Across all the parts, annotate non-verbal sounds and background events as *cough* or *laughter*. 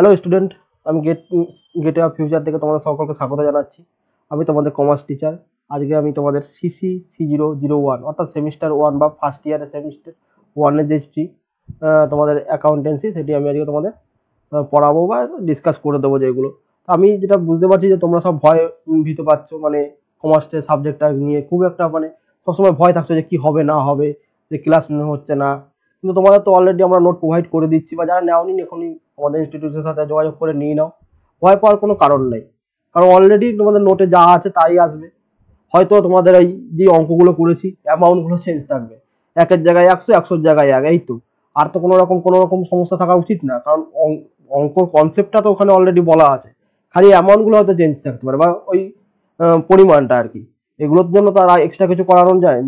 Hello student আমি gate gate of future থেকে তোমাদের সকলকে স্বাগত জানাচ্ছি। আমি তোমাদের কমার্স টিচার আজকে আমি তোমাদের CC C zero zero one অর্থাৎ সেমিস্টার ওয়ান বা ফার্স্ট ইয়ারের সেমিস্টার ওয়ানের যে তোমাদের অ্যাকাউন্টেন্সি সেটি আমি আজকে তোমাদের পড়াবো বা ডিসকাস করে দেবো যেগুলো। আমি যেটা বুঝতে পারছি যে তোমরা সব ভয় ভীত পাচ্ছ মানে কমার্সের সাবজেক্টটা নিয়ে খুব একটা মানে সবসময় ভয় থাকছো যে কি হবে, না হবে, যে ক্লাস হচ্ছে না। কিন্তু তোমাদের তো অলরেডি আমরা নোট প্রোভাইড করে দিচ্ছি বা যারা নেওনি, এখনই আমাদের ইনস্টিটিউটের সাথে যোগাযোগ করে নিয়ে নাও। ভয় পাওয়ার কোনো কারণ নেই। কারণ অলরেডি তোমাদের নোটে যা আছে তাই আসবে। হয়তো তোমাদের এই যে অঙ্কগুলো করেছি অ্যামাউন্টগুলো চেঞ্জ থাকবে। একের জায়গায় একশো, একশোর জায়গায় এক, এই তো। আর তো কোনো রকম কোনো রকম সমস্যা থাকা উচিত না। কারণ অঙ্কর কনসেপ্টটা তো ওখানে অলরেডি বলা আছে। খালি অ্যামাউন্টগুলো হয়তো চেঞ্জ থাকতে পারে, বা ওই পরিমাণটা আর কি। এগুলোর জন্য তো আর এক্সট্রা কিছু করানো যায়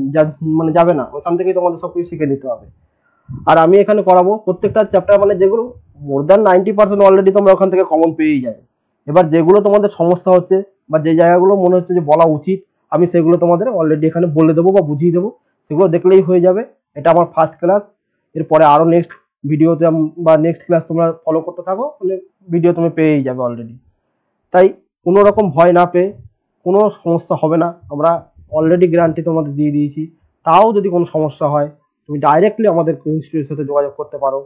মানে যাবে না। ওখান থেকেই তোমাদের সব কিছু শিখে নিতে হবে। আর আমি এখানে করাবো প্রত্যেকটা চ্যাপ্টার মানে যেগুলো more than ninety percent already তোমরা ওখান থেকে কমন পেয়েই যাবে। এবার যেগুলো তোমাদের সমস্যা হচ্ছে বা যে জায়গাগুলো মনে হচ্ছে যে বলা উচিত, আমি সেগুলো তোমাদের অলরেডি এখানে বলে দেবো বা বুঝিয়ে দেবো। সেগুলো দেখলেই হয়ে যাবে। এটা আমার ফার্স্ট ক্লাস এরপরে আরও নেক্সট ভিডিওতে বা নেক্সট ক্লাস তোমরা ফলো করতে থাকো মানে ভিডিও তুমি পেয়েই যাবে অলরেডি তাই কোনো রকম ভয় না পেয়ে, কোনো সমস্যা হবে না। আমরা অলরেডি গ্যারান্টি তোমাদের দিয়ে দিয়েছি। তাও যদি কোনো সমস্যা হয় তুমি ডাইরেক্টলি আমাদের ইনস্টিটিউটের সাথে যোগাযোগ করতে পারো।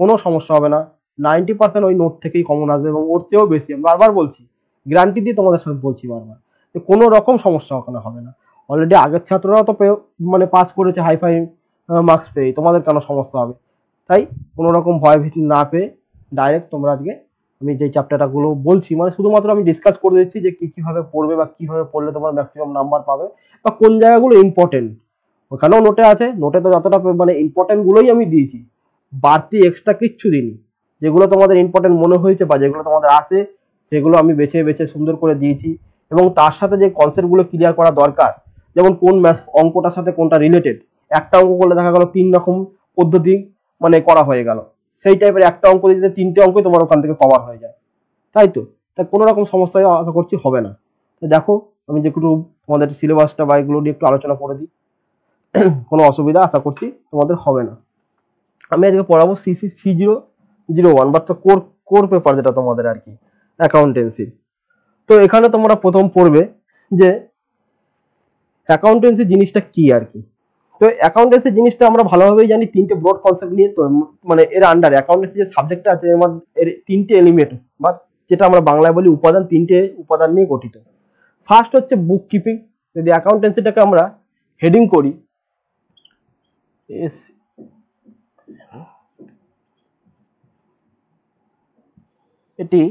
কোনো সমস্যা হবে না। নাইনটি পার্সেন্ট ওই নোট থেকেই কমন আসবে এবং ওর চেয়েও বেশি। আমি বারবার বলছি গ্যারান্টি দিয়ে তোমাদের সাথে বলছি বারবার যে কোনো রকম সমস্যা ওখানে হবে না। অলরেডি আগের ছাত্ররাও তো মানে পাস করেছে হাই ফাই মার্কস পেয়ে তোমাদের কেন সমস্যা হবে? তাই কোনো রকম ভয় ভীতি না পেয়ে ডাইরেক্ট তোমরা আজকে আমি যে চ্যাপ্টারটাগুলো বলছি মানে শুধুমাত্র আমি ডিসকাস করে দিচ্ছি যে কী কীভাবে পড়বে বা কীভাবে পড়লে তোমার ম্যাক্সিমাম নাম্বার পাবে বা কোন জায়গাগুলো ইম্পর্টেন্ট ওখানেও নোটে আছে। নোটে তো যতটা মানে ইম্পর্টেন্ট গুলোই আমি দিয়েছি। বাড়তি এক্সট্রা কিচ্ছু দিইনি। যেগুলো তোমাদের ইম্পর্টেন্ট মনে হয়েছে বা যেগুলো তোমাদের আসে সেগুলো আমি বেছে বেছে সুন্দর করে দিয়েছি। এবং তার সাথে যে কনসেপ্টগুলো ক্লিয়ার করা দরকার, যেমন কোন ম্যাথ অঙ্কটার সাথে কোনটা রিলেটেড একটা অঙ্ক করলে দেখা গেল তিন রকম পদ্ধতি মানে করা হয়ে গেল। সেই টাইপের একটা অঙ্ক দিতে তিনটে অঙ্কই তোমার ওখান থেকে কভার হয়ে যায়। তাই তো? তাই কোনো রকম সমস্যা আশা করছি হবে না। দেখো, আমি যে একটু তোমাদের সিলেবাসটা বা এগুলো নিয়ে একটু আলোচনা করে দিই। *coughs* কোনো অসুবিধা আশা করছি তোমাদের হবে না। আমি আজকে পড়াবো CC C zero zero one বা কোর কোর পেপার যেটা তোমাদের আর কি অ্যাকাউন্টেন্সি তো এখানে তোমরা প্রথম পড়বে যে অ্যাকাউন্টেন্সি জিনিসটা কি আর কি। তো অ্যাকাউন্টেন্সি জিনিসটা আমরা ভালোভাবেই জানি, তিনটে ব্রড কনসেপ্ট নিয়ে তো মানে এর আন্ডার অ্যাকাউন্টেন্সি যে সাবজেক্টটা আছে, এর এর তিনটে এলিমেন্ট বা যেটা আমরা বাংলায় বলি উপাদান, তিনটে উপাদান নিয়ে গঠিত। ফার্স্ট হচ্ছে বুক কিপিং যদি অ্যাকাউন্টেন্সিটাকে আমরা হেডিং করি এস এটি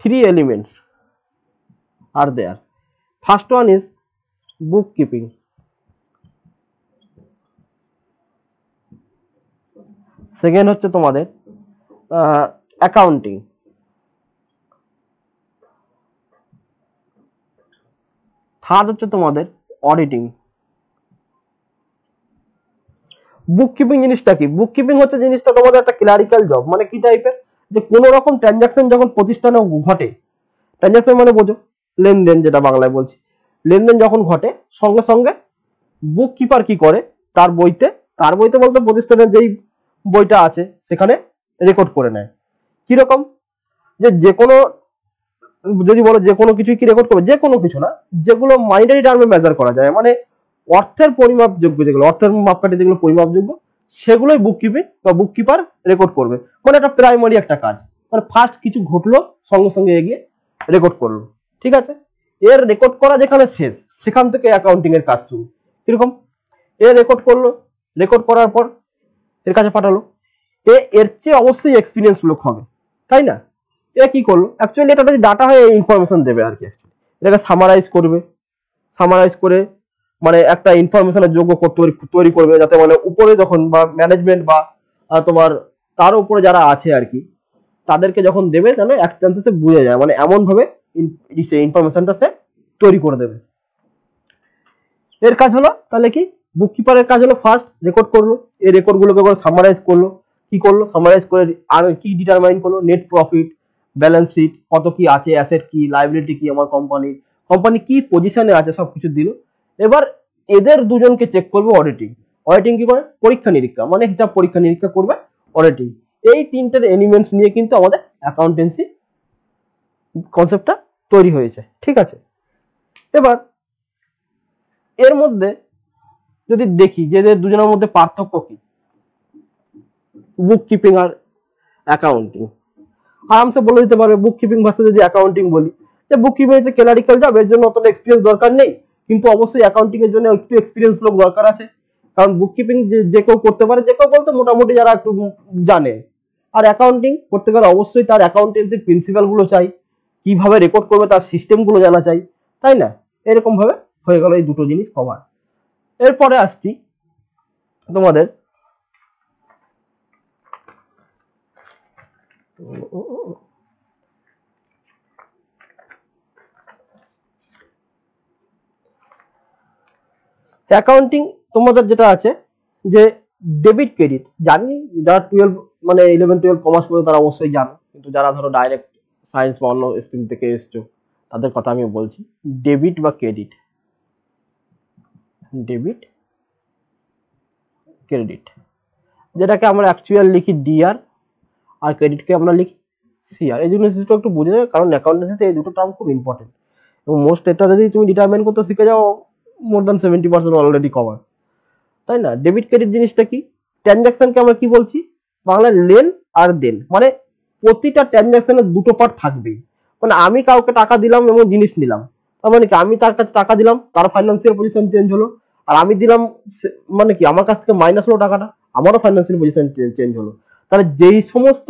three elements are there first one is book keeping second হচ্ছে তোমাদের অ্যাকাউন্টিং থার্ড হচ্ছে তোমাদের অডিটিং বুক কিপিং জিনিসটা কি? বুক কিপিং হচ্ছে জিনিসটা তোমাদের একটা ক্লারিক্যাল জব মানে কি টাইপের যে কোনো রকম ট্রানজাকশন যখন প্রতিষ্ঠানে ঘটে ট্রানজাকশন মানে বোঝো, লেনদেন যেটা বাংলায় বলছি। লেনদেন যখন ঘটে, সঙ্গে সঙ্গে বুক কিপার কি করে? তার বইতে তার বইতে বলতে প্রতিষ্ঠানের যেই বইটা আছে, সেখানে রেকর্ড করে নেয়। কীরকম? যে যে কোনো যদি বলো যে কোনো কিছু কি রেকর্ড করবে? যে কোনো কিছু না, যেগুলো মানিটারি টার্মে মেজার করা যায়। মানে অর্থের পরিমাপযোগ্য যেগুলো, অর্থের মাপকাঠি যেগুলো পরিমাপযোগ্য, সেগুলোই বুক কিপিং বা বুক কিপার রেকর্ড করবে। মানে একটা প্রাইমারি একটা কাজ। মানে ফার্স্ট কিছু ঘটলো, সঙ্গে সঙ্গে এগিয়ে রেকর্ড করল। ঠিক আছে? এর রেকর্ড করা যেখানে শেষ, সেখান থেকে অ্যাকাউন্টিং এর কাজ শুরু। কীরকম? এ রেকর্ড করল রেকর্ড করার পর এর কাছে পাঠালো। এ এর চেয়ে অবশ্যই এক্সপিরিয়েন্স লোক হবে। তাই না? এ কি করল? অ্যাকচুয়ালি এটা ডাটা হয়ে ইনফরমেশন দেবে আর কি এটাকে সামারাইজ করবে। সামারাইজ করে মানে একটা ইনফরমেশনের যোগ্য তৈরি করবে, যাতে মানে উপরে যখন বা ম্যানেজমেন্ট বা তোমার তার উপরে যারা আছে আর কি, তাদেরকে যখন দেবে যেন এক চান্সে বুঝে যায়। মানে এমন ভাবে ইনফরমেশনটা সে তৈরি করে দেবে। এর কাজ হলো, তাহলে কি? বুক কিপারের কাজ হলো ফার্স্ট রেকর্ড করল, এই রেকর্ড গুলোকে সামারাইজ করল। কি করল? সামারাইজ করে আর কি ডিটারমাইন করল? নেট প্রফিট ব্যালেন্স শিট কত কি আছে অ্যাসেট কি লাইবিলিটি কি আমার কোম্পানির কোম্পানি কি পজিশনে আছে, সবকিছু দিল। এবার এদের দুজনকে চেক করবে অডিটিং অডিটিং কি করে? পরীক্ষা নিরীক্ষা মানে হিসাব পরীক্ষা নিরীক্ষা করবে অডিটিং এই তিনটের এলিমেন্টস নিয়ে কিন্তু আমাদের অ্যাকাউন্টেন্সি কনসেপ্টটা তৈরি হয়েছে, ঠিক আছে? এবার এর মধ্যে যদি দেখি যে এদের দুজনের মধ্যে পার্থক্য কি? বুক কিপিং আর অ্যাকাউন্টিং আরামসে বলে দিতে পারবে বুক কিপিং ভার্সেস যদি অ্যাকাউন্টিং বলি। যে বুক কিপিং হচ্ছে ক্লারিক্যাল জব এর জন্য অতটা এক্সপিরিয়েন্স দরকার নেই। কিন্তু অবশ্যই অ্যাকাউন্টিং এর জন্য একটু এক্সপিরিয়েন্স লোক দরকার আছে। কারণ বুক কিপিং যে কেউ করতে পারে, যে কেউ বলতে মোটামুটি যারা একটু জানে। আর অ্যাকাউন্টিং করতে গেলে অবশ্যই তার অ্যাকাউন্টেন্সি প্রিন্সিপালগুলো চাই, কীভাবে রেকর্ড করবে, তার সিস্টেমগুলো জানা চাই, তাই না? এরকম ভাবে হয়ে গেল এই দুটো জিনিস কভার এরপরে আসছি তোমাদের। অ্যাকাউন্টিং তোমাদের যেটা আছে, যে ডেবিট ক্রেডিট জানি যারা টুয়েলভ মানে ইলেভেন টুয়েলভ কমার্স পড়ে তারা অবশ্যই জানো। কিন্তু যারা ধরো ডাইরেক্ট সায়েন্স বা অন্য স্ট্রিম থেকে এসছো, তাদের কথা আমি বলছি ডেবিট বা ক্রেডিট ডেবিট ক্রেডিট যেটাকে আমরা অ্যাকচুয়াল লিখি ডিআর আর ক্রেডিটকে আমরা লিখি সিআর এই জন্য একটু বুঝে যাবে কারণ অ্যাকাউন্টেন্সিতে এই দুটো টার্ম খুব ইম্পর্টেন্ট এবং মোস্ট এটা যদি তুমি ডিটারমাইন করতে শিখে যাও more than seventy percent already cover তাই না? ডেবিট ক্রেডিট জিনিসটা কি? ট্রানজাকশনকে আমরা কি বলছি? বাংলায় লেন আর দেন। মানে প্রতিটা ট্রানজাকশনের দুটো পার্ট থাকবেই। মানে আমি কাউকে টাকা দিলাম এবং জিনিস নিলাম। তার মানে কি? আমি তার কাছে টাকা দিলাম, তার ফাইন্যান্সিয়াল পজিশন চেঞ্জ হলো। আর আমি দিলাম মানে কি? আমার কাছ থেকে মাইনাস হলো টাকাটা, আমারও ফাইন্যান্সিয়াল পজিশন চেঞ্জ হলো। তাহলে যেই সমস্ত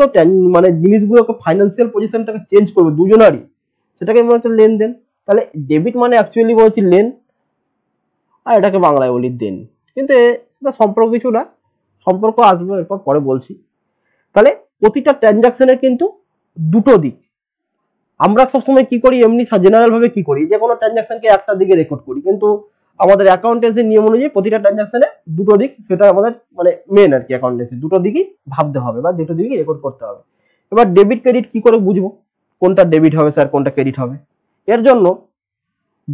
মানে জিনিসগুলোকে ফাইন্যান্সিয়াল পজিশনটাকে চেঞ্জ করবে দুজনারই, সেটাকে মনে হচ্ছে লেনদেন। তাহলে ডেবিট মানে অ্যাকচুয়ালি বলছি লেন আর এটাকে বাংলায় বলি দেন। কিন্তু সেটা সম্পর্ক কিছু না, সম্পর্ক আসবে, এরপর পরে বলছি। তাহলে প্রতিটা ট্রানজাকশনের কিন্তু দুটো দিক। আমরা সবসময় কি করি, এমনি জেনারেল ভাবে কি করি, যে কোনো ট্রানজাকশনকে একটা দিকে রেকর্ড করি। কিন্তু আমাদের অ্যাকাউন্টেন্সির নিয়ম অনুযায়ী প্রতিটা ট্রানজাকশনে দুটো দিক, সেটা আমাদের মানে মেন আর কি অ্যাকাউন্টেন্সি দুটো দিকই ভাবতে হবে বা দুটো দিকই রেকর্ড করতে হবে। এবার ডেবিট ক্রেডিট কি করে বুঝব? কোনটা ডেবিট হবে স্যার কোনটা ক্রেডিট হবে? এর জন্য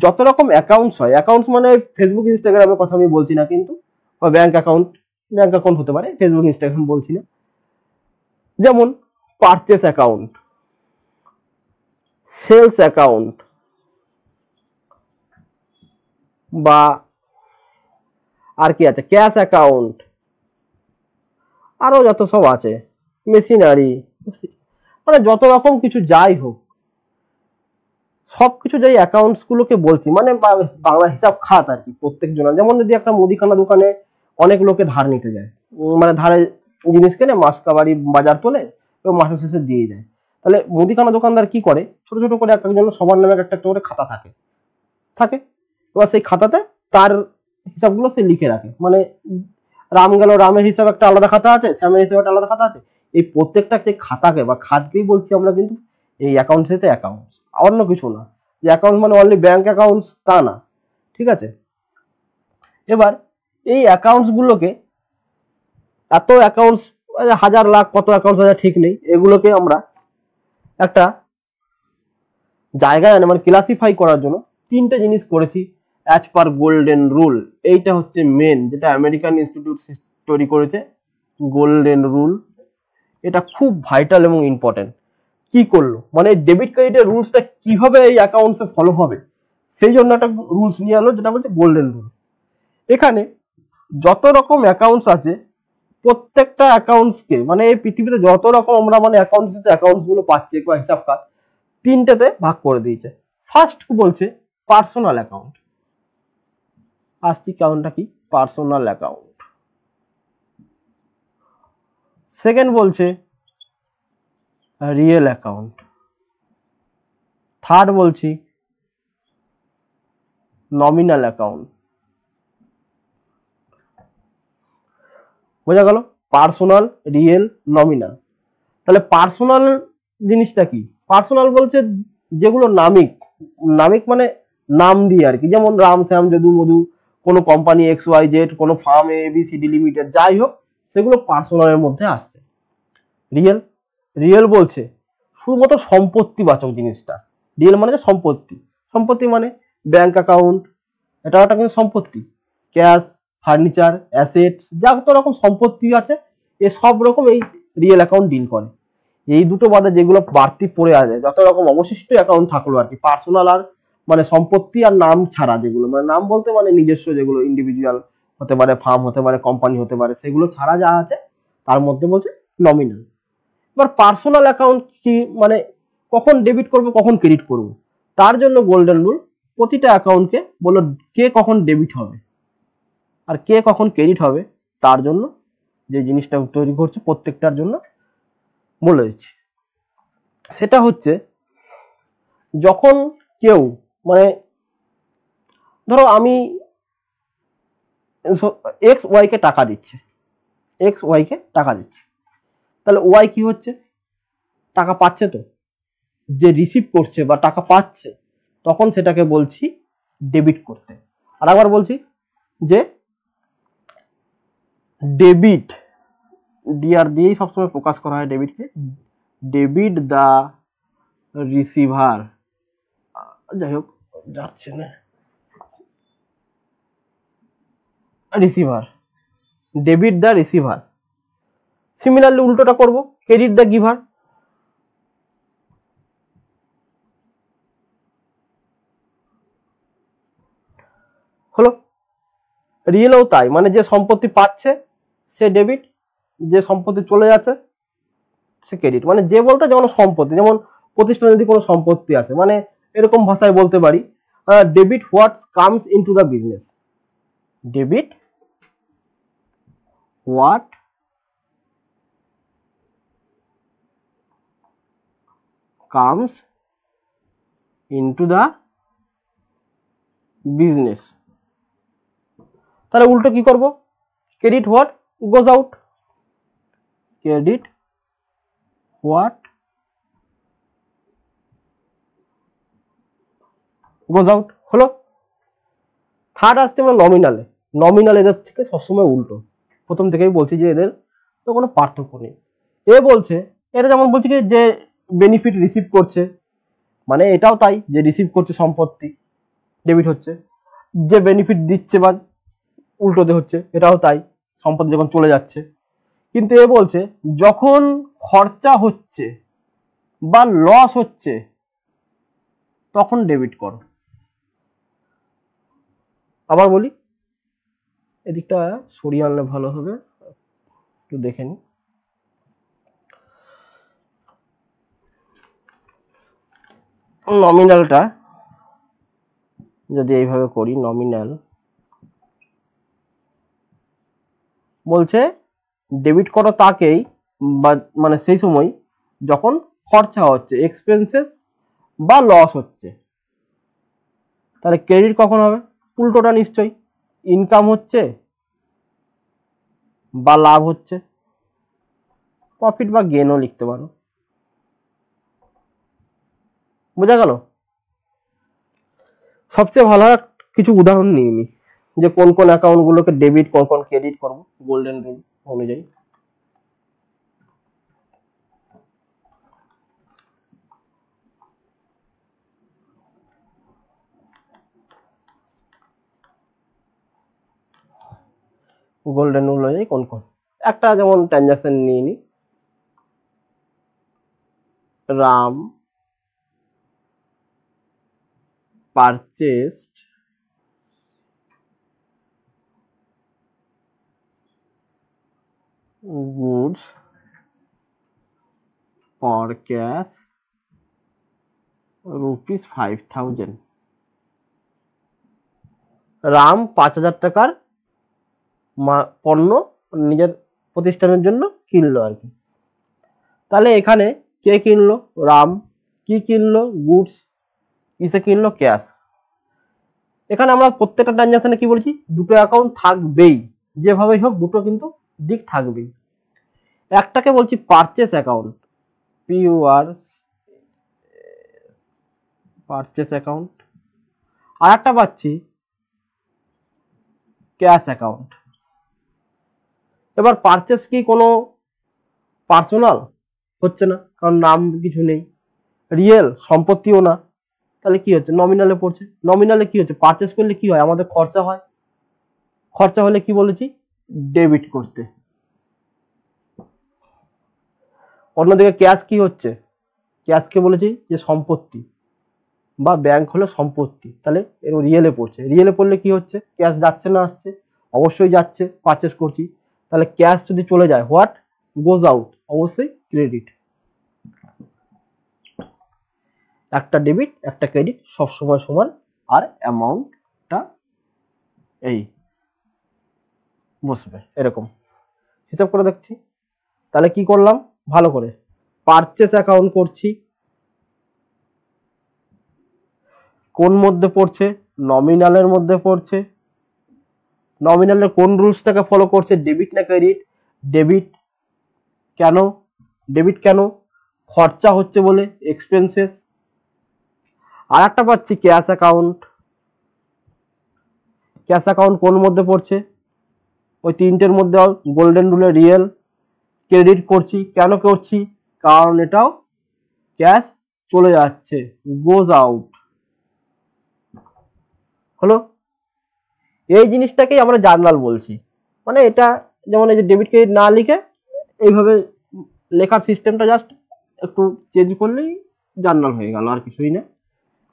যত রকম অ্যাকাউন্টস হয় অ্যাকাউন্টস মানে ফেসবুক ইনস্টাগ্রামের কথা আমি বলছি না কিন্তু, বা ব্যাংক অ্যাকাউন্ট ব্যাংক অ্যাকাউন্ট হতে পারে ফেসবুক ইনস্টাগ্রাম বলছি না। যেমন পারচেস অ্যাকাউন্ট সেলস অ্যাকাউন্ট বা আর কি আছে ক্যাশ অ্যাকাউন্ট আরও যত সব আছে মেশিনারি মানে যত রকম কিছু যাই হোক সবকিছু যেই অ্যাকাউন্টস গুলোকে বলছি মানে বাংলা হিসাব খাত আর কি প্রত্যেক জনের যেমন যদি একটা মুদিখানা দোকানে অনেক লোকে ধার নিতে যায় মানে ধারে জিনিস কেনে মাস কাবারি বাজার তোলে, এবং মাসের শেষে দিয়ে দেয়। তাহলে মুদিখানা দোকানদার কি করে? ছোট ছোট করে এক একজন সবার নামে একটা একটা করে খাতা থাকে। থাকে। এবার সেই খাতাতে তার হিসাবগুলো সে লিখে রাখে। মানে রাম গেল, রামের হিসাব একটা আলাদা খাতা আছে, শ্যামের হিসাব একটা আলাদা খাতা আছে। এই প্রত্যেকটা যে খাতাকে বা খাতকেই বলছি আমরা কিন্তু এই অ্যাকাউন্টসেতে অ্যাকাউন্টস অন্য কিছু না। যে অ্যাকাউন্ট মানে অনলি ব্যাংক অ্যাকাউন্টস তা না। ঠিক আছে? এবার এই অ্যাকাউন্টস গুলোকে, এত অ্যাকাউন্টস হাজার লাখ কত অ্যাকাউন্টস আছে ঠিক নেই। এগুলোকে আমরা একটা জায়গায় মানে ক্লাসিফাই করার জন্য তিনটে জিনিস করেছি অ্যাজ পার গোল্ডেন রুল এইটা হচ্ছে মেন যেটা আমেরিকান ইনস্টিটিউট তৈরি করেছে গোল্ডেন রুল এটা খুব ভাইটাল এবং ইম্পর্টেন্ট কি করল? মানে ডেবিট ক্রেডিটের রুলসটা কীভাবে এই অ্যাকাউন্টসে ফলো হবে? সেই জন্য একটা রুলস নিয়ে আলো যেটা বলছে গোল্ডেন রুল এখানে যত রকম অ্যাকাউন্টস আছে, প্রত্যেকটা অ্যাকাউন্টসকে মানে এই পৃথিবীতে যত রকম আমরা মানে অ্যাকাউন্টস অ্যাকাউন্টসগুলো পাচ্ছি বা হিসাব কাজ তিনটেতে ভাগ করে দিয়েছে। ফার্স্ট বলছে? পার্সোনাল অ্যাকাউন্ট আসছি কাউন্টটা কি? পার্সোনাল অ্যাকাউন্ট সেকেন্ড বলছে রিয়েল অ্যাকাউন্ট থার্ড বলছি নমিনাল অ্যাকাউন্ট বোঝা গেল? পার্সোনাল রিয়েল নমিনাল তাহলে পার্সোনাল জিনিসটা কি? পার্সোনাল বলছে যেগুলো নামিক। নামিক মানে নাম দিয়ে আর কি। যেমন রাম, শ্যাম, যদু, মধু, কোনো কোম্পানি এক্স ওয়াই জেড কোনো firm A B C D limited যাই হোক, সেগুলো পার্সোনালের মধ্যে আসছে। রিয়েল রিয়েল বলছে, শুধুমাত্র সম্পত্তিবাচক জিনিসটা। রিয়েল মানে যে সম্পত্তি। সম্পত্তি মানে ব্যাংক অ্যাকাউন্ট এটা একটা কিন্তু সম্পত্তি। ক্যাশ ফার্নিচার অ্যাসেটস যা যত রকম সম্পত্তি আছে, এ সব রকম এই রিয়েল অ্যাকাউন্ট ডিল করে। এই দুটো বাদে যেগুলো বাড়তি পড়ে আছে, যত রকম অবশিষ্ট অ্যাকাউন্ট থাকল আর কি পার্সোনাল আর মানে সম্পত্তি আর নাম ছাড়া যেগুলো মানে নাম বলতে মানে নিজস্ব যেগুলো ইন্ডিভিজুয়াল হতে পারে ফার্ম হতে পারে কোম্পানি হতে পারে, সেগুলো ছাড়া যা আছে, তার মধ্যে বলছে নমিনাল এবার পার্সোনাল অ্যাকাউন্ট কি মানে কখন ডেবিট করব, কখন ক্রেডিট করব? তার জন্য গোল্ডেন রুল প্রতিটা অ্যাকাউন্টকে বলো কে কখন ডেবিট হবে, আর কে কখন ক্রেডিট হবে, তার জন্য যে জিনিসটা তৈরি করছে প্রত্যেকটার জন্য বলে দিচ্ছি। সেটা হচ্ছে, যখন কেউ মানে ধরো আমি এক্স ওয়াই কে টাকা দিচ্ছে এক্স ওয়াই কে টাকা দিচ্ছে। তাহলে ওয়াই কি হচ্ছে? টাকা পাচ্ছে তো। যে রিসিভ করছে বা টাকা পাচ্ছে, তখন সেটাকে বলছি ডেবিট করতে। আর একবার বলছি যে ডেবিট ডিআর দিয়েই সবসময় প্রকাশ করা হয় ডেবিটকে ডেবিট দা রিসিভার যাই হোক, যাচ্ছে না। Receiver debit the receiver similarly উল্টোটা করব। ক্রেডিট দা গিভার হলো? রিয়েলও তাই। মানে যে সম্পত্তি পাচ্ছে, সে ডেবিট যে সম্পত্তি চলে যাচ্ছে, সে ক্রেডিট মানে যে বলতে যেমন সম্পত্তি, যেমন প্রতিষ্ঠানে যদি কোনো সম্পত্তি আছে মানে এরকম ভাষায় বলতে পারি debit what comes into the business debit what comes into the business তাহলে উল্টো কি করব? Credit what goes out credit what goes out হলো থার্ড আসছে আমরা নমিনালে নমিনাল এদের থেকে সবসময় উল্টো। প্রথম থেকেই বলছি যে এদের তো কোনো পার্থক্য নেই। এ বলছে এটা যেমন বলছি যে বেনিফিট রিসিভ করছে। মানে এটাও তাই যে রিসিভ করছে সম্পত্তি ডেবিট হচ্ছে। যে বেনিফিট দিচ্ছে বা উল্টোতে হচ্ছে, এটাও তাই, সম্পত্তি যখন চলে যাচ্ছে। কিন্তু এ বলছে, যখন খরচা হচ্ছে বা লস হচ্ছে, তখন ডেবিট করো। আবার বলি, এদিকটা সরিয়ে আনলে ভালো হবে, একটু দেখে নি। নমিনালটা যদি এইভাবে করি নমিনাল বলছে ডেবিট করো তাকেই, বা মানে সেই সময় যখন খরচা হচ্ছে এক্সপেন্সেস বা লস হচ্ছে। তাহলে ক্রেডিট কখন হবে? উল্টোটা নিশ্চয়ই। ইনকাম হচ্ছে বা লাভ হচ্ছে। প্রফিট বা গেনও লিখতে পারো। বোঝা গেল? সবচেয়ে ভালো কিছু উদাহরণ নিয়ে নি, যে কোন কোন অ্যাকাউন্ট গুলোকে ডেবিট কোন কোন ক্রেডিট করব গোল্ডেন রুল অনুযায়ী। গোল্ডেন রুল অনুযায়ী কোন কোন। একটা যেমন ট্রানজাকশন নিয়ে নি, Ram purchased goods for cash rupees five thousand Ram পাঁচ হাজার টাকার পণ্য নিজের প্রতিষ্ঠানের জন্য কিনলো আর কি। তাহলে এখানে কে কিনলো? রাম কি কিনলো? গুডস কিসে কিনলো ক্যাশ এখানে আমরা প্রত্যেকটা ট্রানজাকশনে কি বলছি? দুটো অ্যাকাউন্ট থাকবেই। যেভাবেই হোক, দুটো কিন্তু দিক থাকবেই। একটাকে বলছি purchase account pure purchase account আর একটা পাচ্ছি ক্যাশ অ্যাকাউন্ট এবার পারচেস কি কোনো পার্সোনাল হচ্ছে না, কারণ নাম কিছু নেই। রিয়েল সম্পত্তিও না। তাহলে কি হচ্ছে? নমিনালে পড়ছে। নমিনালে কি হচ্ছে? পারচেস করলে কি হয়? আমাদের খরচা হয়। খরচা হলে কি বলেছি? ডেবিট করতে। অন্যদিকে ক্যাশ কি হচ্ছে? ক্যাশকে বলেছি যে সম্পত্তি বা ব্যাংক হলো সম্পত্তি। তাহলে এর রিয়েলে পড়ছে। রিয়েলে পড়লে কি হচ্ছে? ক্যাশ যাচ্ছে না আসছে। অবশ্যই যাচ্ছে। পারচেস করছি। তাহলে ক্যাশ যদি চলে যায় হোয়াট গোজ আউট অবশ্যই ক্রেডিট একটা ডেবিট একটা ক্রেডিট সবসময় সমান, আর অ্যামাউন্টটা এই বসবে, এরকম। হিসাব করে দেখছি। তাহলে কি করলাম? ভালো করে পারচেস অ্যাকাউন্ট করছি। কোন মধ্যে পড়ছে? নমিনালের মধ্যে পড়ছে। নমিনালের কোন রুলসটাকে ফলো করছে? ডেবিট না ক্রেডিট ডেবিট কেন? ডেবিট কেন? খরচা হচ্ছে বলে এক্সপেন্সেস আর একটা পাচ্ছি ক্যাশ অ্যাকাউন্ট ক্যাশ অ্যাকাউন্ট কোন মধ্যে পড়ছে? ওই তিনটের মধ্যে গোল্ডেন রুলে রিয়েল ক্রেডিট করছি। কেন করছি? কারণ এটাও ক্যাশ চলে যাচ্ছে গোজ আউট হলো? এই জিনিসটাকেই আমরা জার্নাল বলছি। মানে এটা যেমন এই যে ডেবিট ক্রেডিট না লিখে এইভাবে লেখার সিস্টেমটা জাস্ট একটু চেঞ্জ করলেই জার্নাল হয়ে গেল, আর কিছুই না।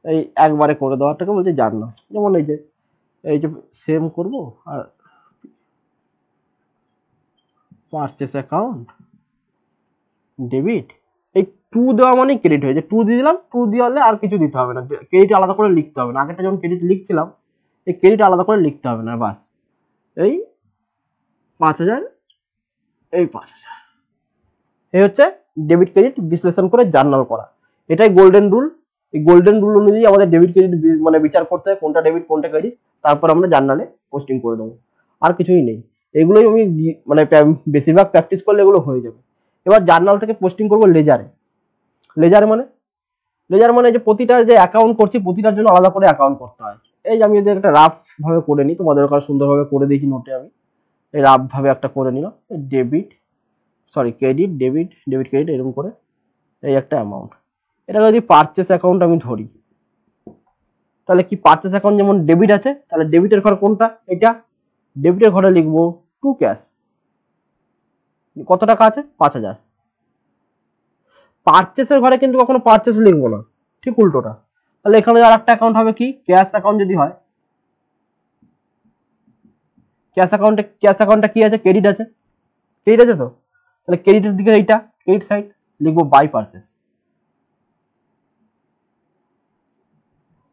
এই একবারে করে দেওয়াটাকে বলছে জার্নাল যেমন এই যে এই যে সেম করব আর পারচেস অ্যাকাউন্ট ডেবিট এই টু দেওয়া মানে ক্রেডিট হয়েছে টু দিয়ে দিলাম টু দিয়ে হলে আর কিছু দিতে হবে না। ক্রেডিট আলাদা করে লিখতে হবে না। আগেটা যখন ক্রেডিট লিখছিলাম, এই ক্রেডিট আলাদা করে লিখতে হবে না বাস এই পাঁচ হাজার, এই পাঁচ হাজার। এই হচ্ছে ডেবিট ক্রেডিট বিশ্লেষণ করে জার্নাল করা। এটাই গোল্ডেন রুল এই গোল্ডেন রুল অনুযায়ী আমাদের ডেবিট ক্রেডিট মানে বিচার করতে হয়, কোনটা ডেবিট কোনটা ক্রেডিট তারপর আমরা জার্নালে পোস্টিং করে দেবো। আর কিছুই নেই। এগুলোই আমি মানে বেশিরভাগ প্র্যাকটিস করলে এগুলো হয়ে যাবে। এবার জার্নাল থেকে পোস্টিং করব লেজারে লেজার মানে? লেজার মানে যে প্রতিটা যে অ্যাকাউন্ট করছি, প্রতিটার জন্য আলাদা করে অ্যাকাউন্ট করতে হয়। এই যে আমি যদি একটা রাফ ভাবে করে নিই, তোমাদের ওখানে সুন্দরভাবে করে দেখি নোটে আমি। এই রাফ ভাবে একটা করে নিলাম। Debit sorry credit debit debit credit এরকম করে। এই একটা অ্যামাউন্ট এটা যদি পারচেস অ্যাকাউন্ট আমি ধরি, তাহলে কি পারচেস অ্যাকাউন্ট যেমন ডেবিট আছে, তাহলে ডেবিটের ঘর কোনটা? এটা ডেবিটের ঘরে লিখব টু ক্যাশ কত টাকা আছে? পাঁচ হাজার। পারচেসের ঘরে কিন্তু কখনো পারচেস লিখব না, ঠিক উল্টোটা। তাহলে এখানে আর একটা অ্যাকাউন্ট হবে কি? ক্যাশ অ্যাকাউন্ট যদি হয় ক্যাশ অ্যাকাউন্টে ক্যাশ অ্যাকাউন্টটা কি আছে? ক্রেডিট আছে। ক্রেডিট আছে তো? তাহলে ক্রেডিটের দিকে এইটা ক্রেডিট সাইড লিখব বাই পারচেস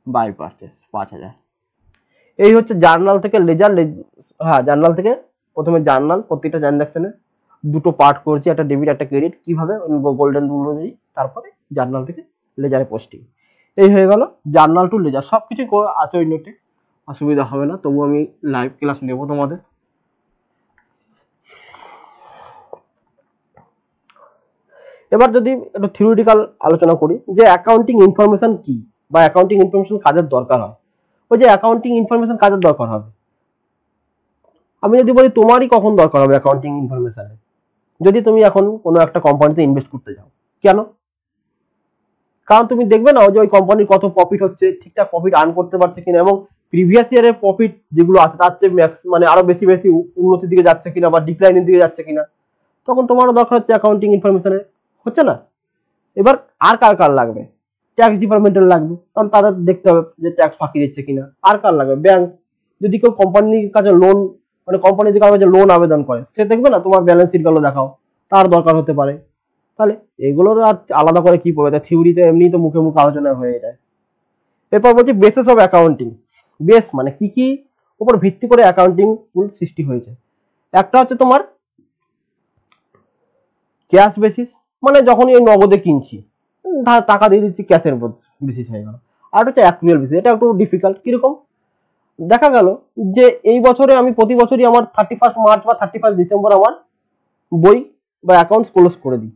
বাই পারচেস পাঁচ হাজার। এই হচ্ছে জার্নাল থেকে লেজার হ্যাঁ জার্নাল থেকে প্রথমে জার্নাল প্রত্যেকটা ট্রানজাকশনে দুটো পার্ট করছি, একটা ডেবিট একটা ক্রেডিট কীভাবে গোল্ডেন রুল অনুযায়ী, তারপরে জার্নাল থেকে লেজারে পোস্টিং এই হয়ে গেল জার্নাল টু লেজার সব কিছু আছে ওই নোটে অসুবিধা হবে না তবু আমি লাইভ ক্লাস নেব তোমাদের। এবার যদি একটু থিওরিটিক্যাল আলোচনা করি, যে অ্যাকাউন্টিং ইনফরমেশন কি? বা অ্যাকাউন্টিং ইনফরমেশন কাজের দরকার হয়। ওই যে অ্যাকাউন্টিং ইনফরমেশন কাজের দরকার হবে। আমি যদি বলি তোমারই কখন দরকার হবে অ্যাকাউন্টিং ইনফরমেশনের যদি তুমি এখন কোনো একটা কোম্পানিতে ইনভেস্ট করতে যাও। কেন? কারণ তুমি দেখবে না যে ওই কোম্পানির কত প্রফিট হচ্ছে, ঠিকঠাক প্রফিট আর্ন করতে পারছে কিনা এবং প্রিভিয়াস ইয়ারের প্রফিট যেগুলো আছে তার চেয়ে ম্যাক্স মানে আরও বেশি বেশি উন্নতির দিকে যাচ্ছে কিনা বা ডিক্লাইনের দিকে যাচ্ছে কিনা। তখন তোমারও দরকার হচ্ছে অ্যাকাউন্টিং ইনফরমেশনের হচ্ছে না? এবার আর কার কার লাগবে? ট্যাক্স ডিপার্টমেন্টের লাগবে। কারণ তাদের দেখতে হবে যে ট্যাক্স ফাঁকি দিচ্ছে কিনা। আর কার লাগবে? ব্যাংক যদি কেউ কোম্পানির কাছে লোন মানে কোম্পানি যদি কারও কাছে লোন আবেদন করে, সে দেখবে না তোমার ব্যালেন্স শিটগুলো দেখাও। তার দরকার হতে পারে। তাহলে এগুলোর আর আলাদা করে কি পড়বে? তাই থিওরিতে এমনি তো মুখে মুখে আলোচনা হয়ে যায়। এরপর বলছি বেসিস অফ অ্যাকাউন্টিং বেস মানে কি কি? উপর ভিত্তি করে অ্যাকাউন্টিং রুল সৃষ্টি হয়েছে। একটা হচ্ছে তোমার ক্যাশ বেসিস মানে যখনই এই নগদে কিনছি টাকা দিয়ে দিচ্ছি ক্যাশের বেসিস হয়ে গেল আর হচ্ছে অ্যাক্চুয়াল বেসিস এটা একটু ডিফিকাল্ট কীরকম? দেখা গেল যে এই বছরে আমি প্রতি বছরই আমার থার্টি ফার্স্ট মার্চ বা থার্টি ফার্স্ট ডিসেম্বর আমার বই বা অ্যাকাউন্টস ক্লোজ করে দিই।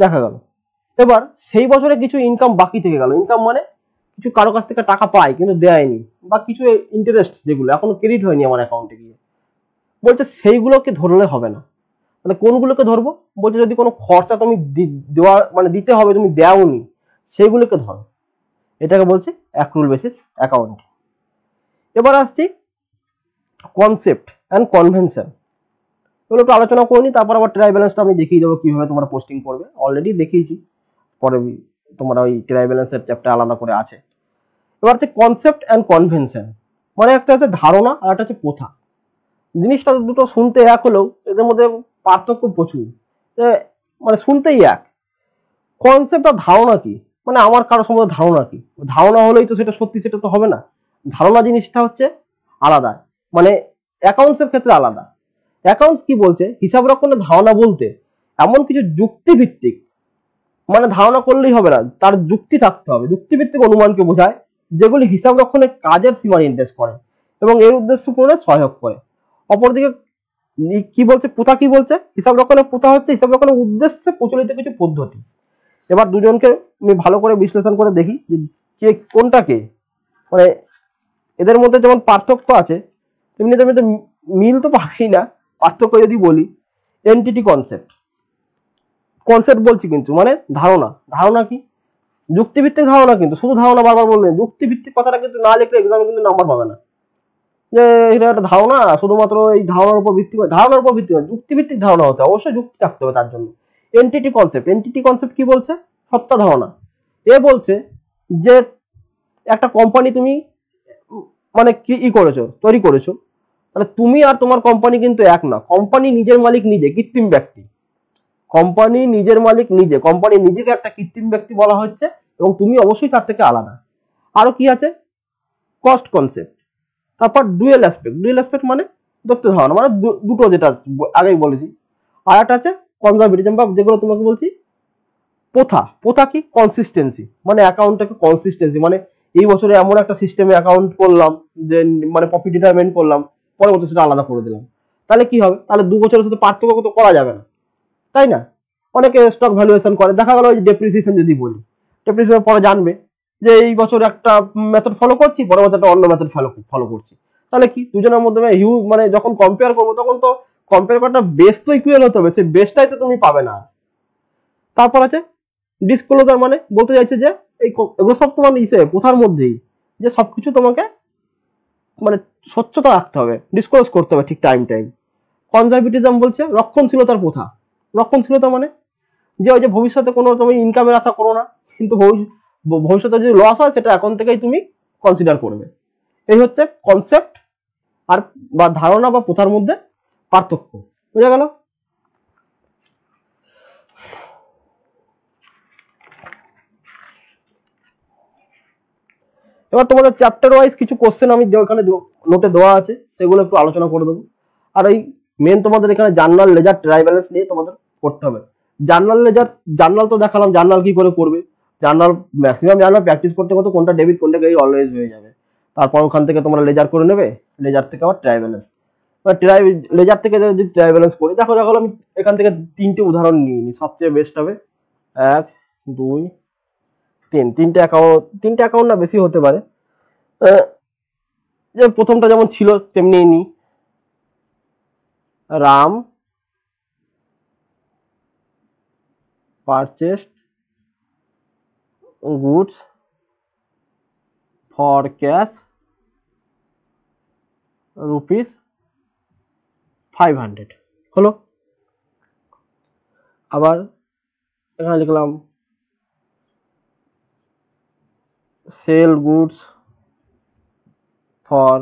দেখা গেল। এবার সেই বছরে কিছু ইনকাম বাকি থেকে গেল। ইনকাম মানে কিছু কারও কাছ থেকে টাকা পাই, কিন্তু দেয়নি, বা কিছু ইন্টারেস্ট যেগুলো, এখনও ক্রেডিট হয়নি আমার অ্যাকাউন্টে গিয়ে। বলছে সেইগুলোকে ধরলে হবে না। তাহলে কোনগুলোকে ধরবো? বলছে যদি কোনো খরচা তুমি দেওয়া মানে দিতে হবে, তুমি দেওনি, সেইগুলোকে ধরো। এটাকে বলছে অ্যাক্রুল বেসিস অ্যাকাউন্ট এবার আসছি কনসেপ্ট অ্যান্ড কনভেনশন এগুলো একটু আলোচনা করিনি তারপর আবার ট্রাই ব্যালেন্সটা আমি দেখিয়ে দেবো কীভাবে তোমরা পোস্টিং করবে। অলরেডি দেখিয়েছি, পরে তোমরা ওই ট্রাই ব্যালেন্সের চ্যাপ্টার আলাদা করে আছে। এবার হচ্ছে কনসেপ্ট অ্যান্ড কনভেনশন মানে একটা হচ্ছে ধারণা আর একটা হচ্ছে প্রথা। জিনিসটা দুটো শুনতে এক হলেও এদের মধ্যে পার্থক্য প্রচুর। মানে শুনতেই এক। কনসেপ্ট আর ধারণা কি? মানে আমার কারও সম্বন্ধে ধারণা কি? ধারণা হলেই তো সেটা সত্যি, সেটা তো হবে না। ধারণা জিনিসটা হচ্ছে আলাদা। মানে অ্যাকাউন্টসের ক্ষেত্রে আলাদা। অ্যাকাউন্টস কি বলছে? হিসাব রক্ষণের ধারণা বলতে এমন কিছু যুক্তিভিত্তিক। মানে ধারণা করলেই হবে না, তার যুক্তি থাকতে হবে। যুক্তিভিত্তিক অনুমানকে বোঝায়, যেগুলি হিসাব রক্ষণের কাজের সীমা নির্দেশ করে এবং এর উদ্দেশ্য পূরণে সহায়ক করে। অপরদিকে কি বলছে প্রথা কি বলছে? হিসাব রক্ষণের প্রথা হচ্ছে, হিসাব রক্ষণের উদ্দেশ্যে প্রচলিত কিছু পদ্ধতি। এবার দুজনকে আমি ভালো করে বিশ্লেষণ করে দেখি যে কে, কোনটা কে। মানে এদের মধ্যে যেমন পার্থক্য আছে, তেমনি তেমনি মিল তো পাবেই না। পার্থক্য যদি বলি এনটিটি কনসেপ্ট কনসেপ্ট বলছি কিন্তু মানে ধারণা। ধারণা কি? যুক্তিভিত্তিক ধারণা কিন্তু, শুধু ধারণা বারবার বললেন, যুক্তিভিত্তিক কথাটা কিন্তু না লিখলে এক্সামে কিন্তু নাম্বার পাবে না। যে এটা একটা ধারণা, শুধুমাত্র এই ধারণার উপর ভিত্তি করে, ধারণার উপর ভিত্তি করে, যুক্তিভিত্তিক ধারণা হতে অবশ্যই যুক্তি থাকতে হবে তার জন্য। এনটিটি কনসেপ্ট এনটিটি কনসেপ্ট কি বলছে? সত্তা ধারণা। এ বলছে যে একটা কোম্পানি তুমি মানে কি ই করেছ, তৈরি করেছ, তাহলে তুমি আর তোমার কোম্পানি কিন্তু এক না। কোম্পানি নিজের মালিক নিজে, কৃত্রিম ব্যক্তি। কোম্পানি নিজের মালিক নিজে কোম্পানি নিজেকে একটা কৃত্রিম ব্যক্তি বলা হচ্ছে এবং তুমি অবশ্যই তার থেকে আলাদা। আরও কি আছে? কস্ট কনসেপ্ট তারপর ডুয়েল অ্যাসপেক্ট ডুয়েল অ্যাসপেক্ট মানে দত্ত ধারণা মানে দুটো যেটা আগেই বলেছি। আর একটা আছে কনজারভেটিজম বা যেগুলো তোমাকে বলছি, প্রথা প্রথা কি? কনসিস্টেন্সি মানে অ্যাকাউন্টটাকে কনসিস্টেন্সি মানে এই বছরে এমন একটা সিস্টেমে অ্যাকাউন্ট করলাম যে মানে প্রফিট ডিটারমেন্ট করলাম পরে বছর সেটা আলাদা করে দিলাম। তাহলে কি হবে? তাহলে দু বছরের সাথে পার্থক্য তো করা যাবে না। তাই না? অনেকে স্টক ভ্যালুয়েশন করে। দেখা গেল যে ডেপ্রিসিয়েশন যদি বলি ডেপ্রিসিয়েশন পরে জানবে যে এই বছর একটা মেথড ফলো করছি, পরের বছর একটা অন্য মেথড ফলো ফলো করছি। তাহলে কি? দুজনের মধ্যে হিউ মানে যখন কম্পেয়ার করব, তখন তো কম্পেয়ার করাটা বেস তো ইকুয়াল হতে হবে, সেই বেসটাই তো তুমি পাবে না। তারপর আছে ডিসক্লোজার মানে বলতে চাইছে যে এই এগুলো সব তোমার ইসে প্রথার মধ্যেই? যে সবকিছু তোমাকে মানে স্বচ্ছতা রাখতে হবে ডিসক্লোজ করতে হবে ঠিক টাইম টাইম কনজারভেটিজম বলছে রক্ষণশীলতার প্রথা। রক্ষণশীলতা মানে যে ওই যে ভবিষ্যতে কোনো তুমি ইনকামের আশা করো না, কিন্তু ভবিষ্যতে যদি লস হয়, সেটা এখন থেকেই তুমি কনসিডার করবে। এই হচ্ছে কনসেপ্ট আর বা ধারণা বা প্রথার মধ্যে পার্থক্য। বুঝা গেল? এবার তোমাদের চ্যাপ্টার ওয়াইজ কিছু কোশ্চেন আমি ওখানে নোটে দেওয়া আছে, সেগুলো একটু আলোচনা করে দেবো। আর এই মেন তোমাদের এখানে জার্নাল লেজার ট্রাই ব্যালেন্স নিয়ে তোমাদের করতে হবে। জার্নাল লেজার জার্নাল তো দেখালাম জার্নাল কি করে করবে? জার্নাল ম্যাক্সিমাম জার্নাল প্র্যাকটিস করতে করতে কোনটা ডেবিট কোনটা ক্রেডিট অলওয়েজ হয়ে যাবে। তারপর ওখান থেকে তোমরা লেজার করে নেবে লেজার থেকে আবার ট্রাই ব্যালেন্স ট্রাই লেজার থেকে যদি ট্রাই ব্যালেন্স করি, দেখো দেখো, আমি এখান থেকে তিনটে উদাহরণ নিয়ে নিই, সবচেয়ে বেস্ট হবে। এক, দুই, তিন। তিনটে অ্যাকাউন্ট তিনটে অ্যাকাউন্ট না, বেশি হতে পারে। যে প্রথমটা যেমন ছিল, তেমনি নি Ram purchased goods for cash. Rupees 500 হলো। আবার এখানে লিখলাম sell goods for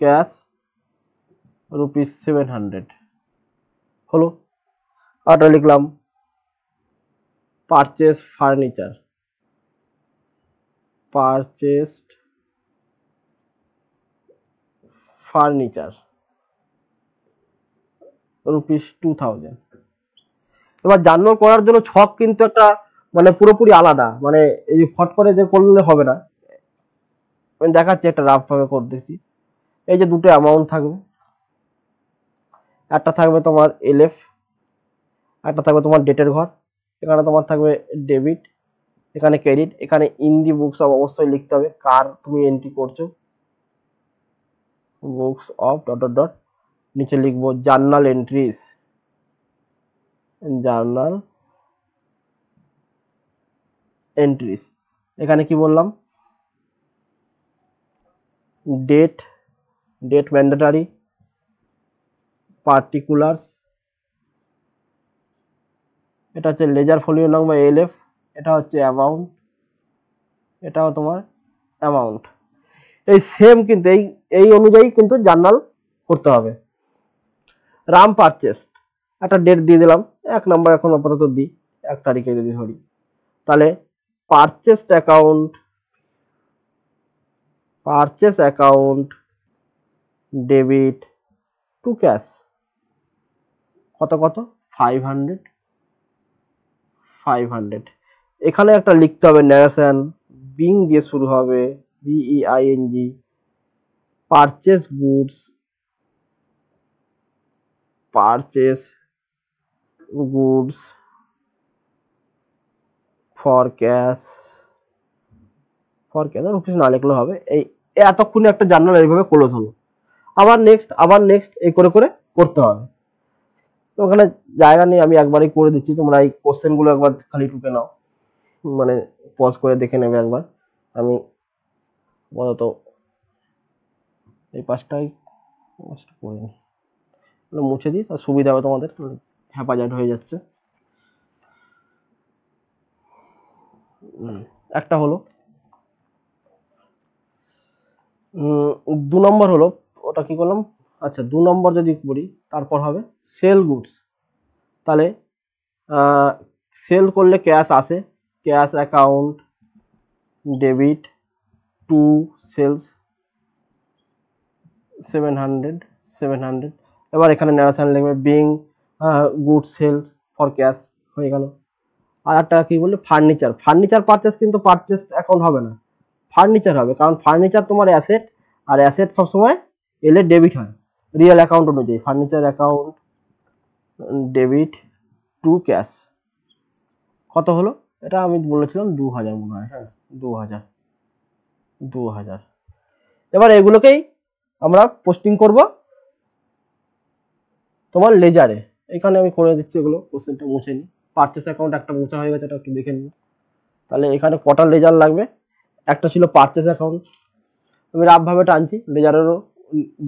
cash rupees seven hundred হলো। আরটা লিখলাম purchase furniture furniture, rupees two thousand এবার জার্নাল করার জন্য ছক কিন্তু একটা মানে পুরোপুরি আলাদা মানে এই ফট করে যে করলে হবে না। আমি দেখাচ্ছি একটা রাফ ভাবে করে দেখছি। এই যে দুটো অ্যামাউন্ট থাকবে। একটা থাকবে তোমার এলএফ একটা থাকবে তোমার ডেটের ঘর, এখানে তোমার থাকবে ডেবিট এখানে ক্রেডিট এখানে ইন দি বুকস অফ অবশ্যই লিখতে হবে কার তুমি এন্ট্রি করছ। Books of dot dot dot নিচে লিখব জার্নাল এন্ট্রিজ জার্নাল এন্ট্রিজ এখানে কি বললাম? ডেট ডেট ম্যান্ডেটারি পার্টিকুলার্স এটা হচ্ছে লেজার ফোলিও নং বা এলএফ এটা হচ্ছে অ্যামাউন্ট এটাও তোমার অ্যামাউন্ট এই সেম কিন্তু, এই এই অনুযায়ী কিন্তু জার্নাল করতে হবে। রাম পারচেস একটা ডেট দিয়ে দিলাম, এক নাম্বার এখন আপাতত দিই, এক তারিখে যদি ধরি। তাহলে purchase account purchase account debit to cash কত কত? ফাইভ হান্ড্রেড ফাইভ হান্ড্রেড এখানে একটা লিখতে হবে ন্যারেশন বিং দিয়ে শুরু হবে B E I N G purchase goods purchase goods for cash for cash rupees না লিখলে হবে। এই এতক্ষণে একটা জার্নাল এইভাবে ক্লোজ হলো। আবার নেক্সট আবার নেক্সট এই করে করে করতে হবে। তো ওখানে জায়গা নেই, আমি একবারই করে দিচ্ছি, তোমরা এই কোশ্চেনগুলো একবার খালি টুকে নাও। মানে পজ করে দেখে নেবে একবার। আমি বলতো এই পাঁচটাই পাঁচটা করে নিই মুছে দিই, তার সুবিধা হবে তোমাদের হ্যাপাজার্ট হয়ে যাচ্ছে। একটা হলো। দু নম্বর হলো, ওটা কি করলাম? আচ্ছা দু নম্বর যদি করি, তারপর হবে সেল গুডস তাহলে সেল করলে ক্যাশ আসে debit, to sales, seven hundred seven hundred. এবার এখানে ন্যারেশন লিখবে being good sales for cash হয়ে গেল। আর একটা কি বললে? ফার্নিচার ফার্নিচার পারচেস কিন্তু পারচেস অ্যাকাউন্ট হবে না। ফার্নিচার হবে। কারণ ফার্নিচার তোমার অ্যাসেট আর অ্যাসেট সবসময় এলে ডেবিট হয়। রিয়েল অ্যাকাউন্ট অনুযায়ী। Furniture account debit to cash কত হলো? এটা আমি বলেছিলাম দু হাজার মনে হয়। হ্যাঁ। দু হাজার দু হাজার এবার এগুলোকেই আমরা পোস্টিং করব তোমার লেজারে এখানে আমি করে দিচ্ছি এগুলো কোশ্চেনটা মুছে নিই পারচেস অ্যাকাউন্ট একটা মোছা হয়ে গেছে এটা একটু দেখে নিই। তাহলে এখানে কটা লেজার লাগবে? একটা ছিল পারচেস অ্যাকাউন্ট আমি রাফভাবে টানছি লেজারেরও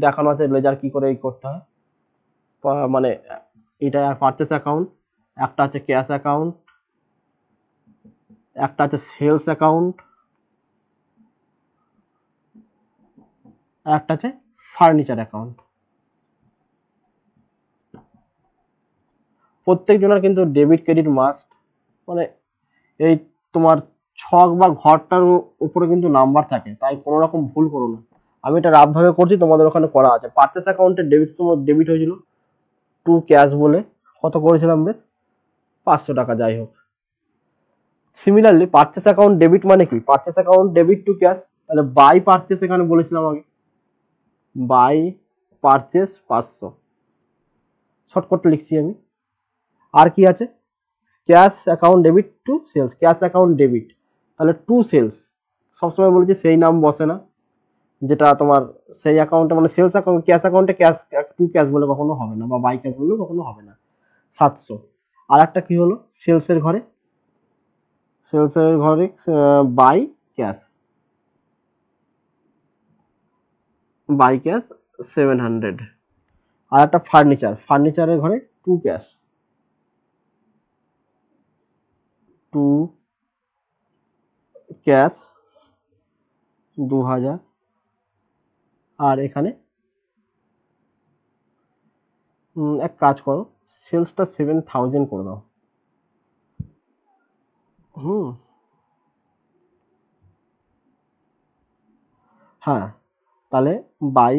দেখানো আছে লেজার কি করে এই করতে হয়। মানে এটা পারচেস অ্যাকাউন্ট একটা আছে ক্যাশ অ্যাকাউন্ট একটা আছে সেলস অ্যাকাউন্ট, একটা আছে ফার্নিচার অ্যাকাউন্ট। প্রত্যেক জনের কিন্তু ডেবিট, ক্রেডিট মাস্ট মানে এই তোমার ছক বা ঘরটার উপরে কিন্তু নাম্বার থাকে, তাই কোনো রকম ভুল করো না। আমি এটা রাফ ভাবে করছি, তোমাদের ওখানে করা আছে। পারচেস অ্যাকাউন্টে ডেবিট সময় ডেবিট হয়েছিল টু ক্যাশ বলে, কত করেছিলাম বেশ? পাঁচশো টাকা, যাই হোক। সিমিলারলি পারচেস অ্যাকাউন্ট ডেবিট মানে কি? Purchase account debit to cash তাহলে বাই পারচেস এখানে বলেছিলাম আগে। বাই পারচেস পাঁচশো। শর্টকাটটা লিখছি আমি। আর কি আছে? Cash account debit to sales cash account debit তাহলে টু সেলস সবসময় বলেছি সেই নাম বসে না। যেটা তোমার সেই অ্যাকাউন্টে মানে সেলস অ্যাকাউন্ট ক্যাশ অ্যাকাউন্টে ক্যাশ টু ক্যাশ বলে কখনো হবে না, বা বাই ক্যাশ বললেও কখনো হবে না। সাতশো। আর একটা কি হলো? সেলসের ঘরে সেলসের ঘরে by cash by cash seven hundred আর একটা ফার্নিচার ফার্নিচারের ঘরে টু ক্যাশ টু ক্যাশ দু হাজার আর এখানে এক কাজ করো সেলসটা সেভেন থাউজেন্ড করে দাও। হুম। হ্যাঁ তাহলে বাই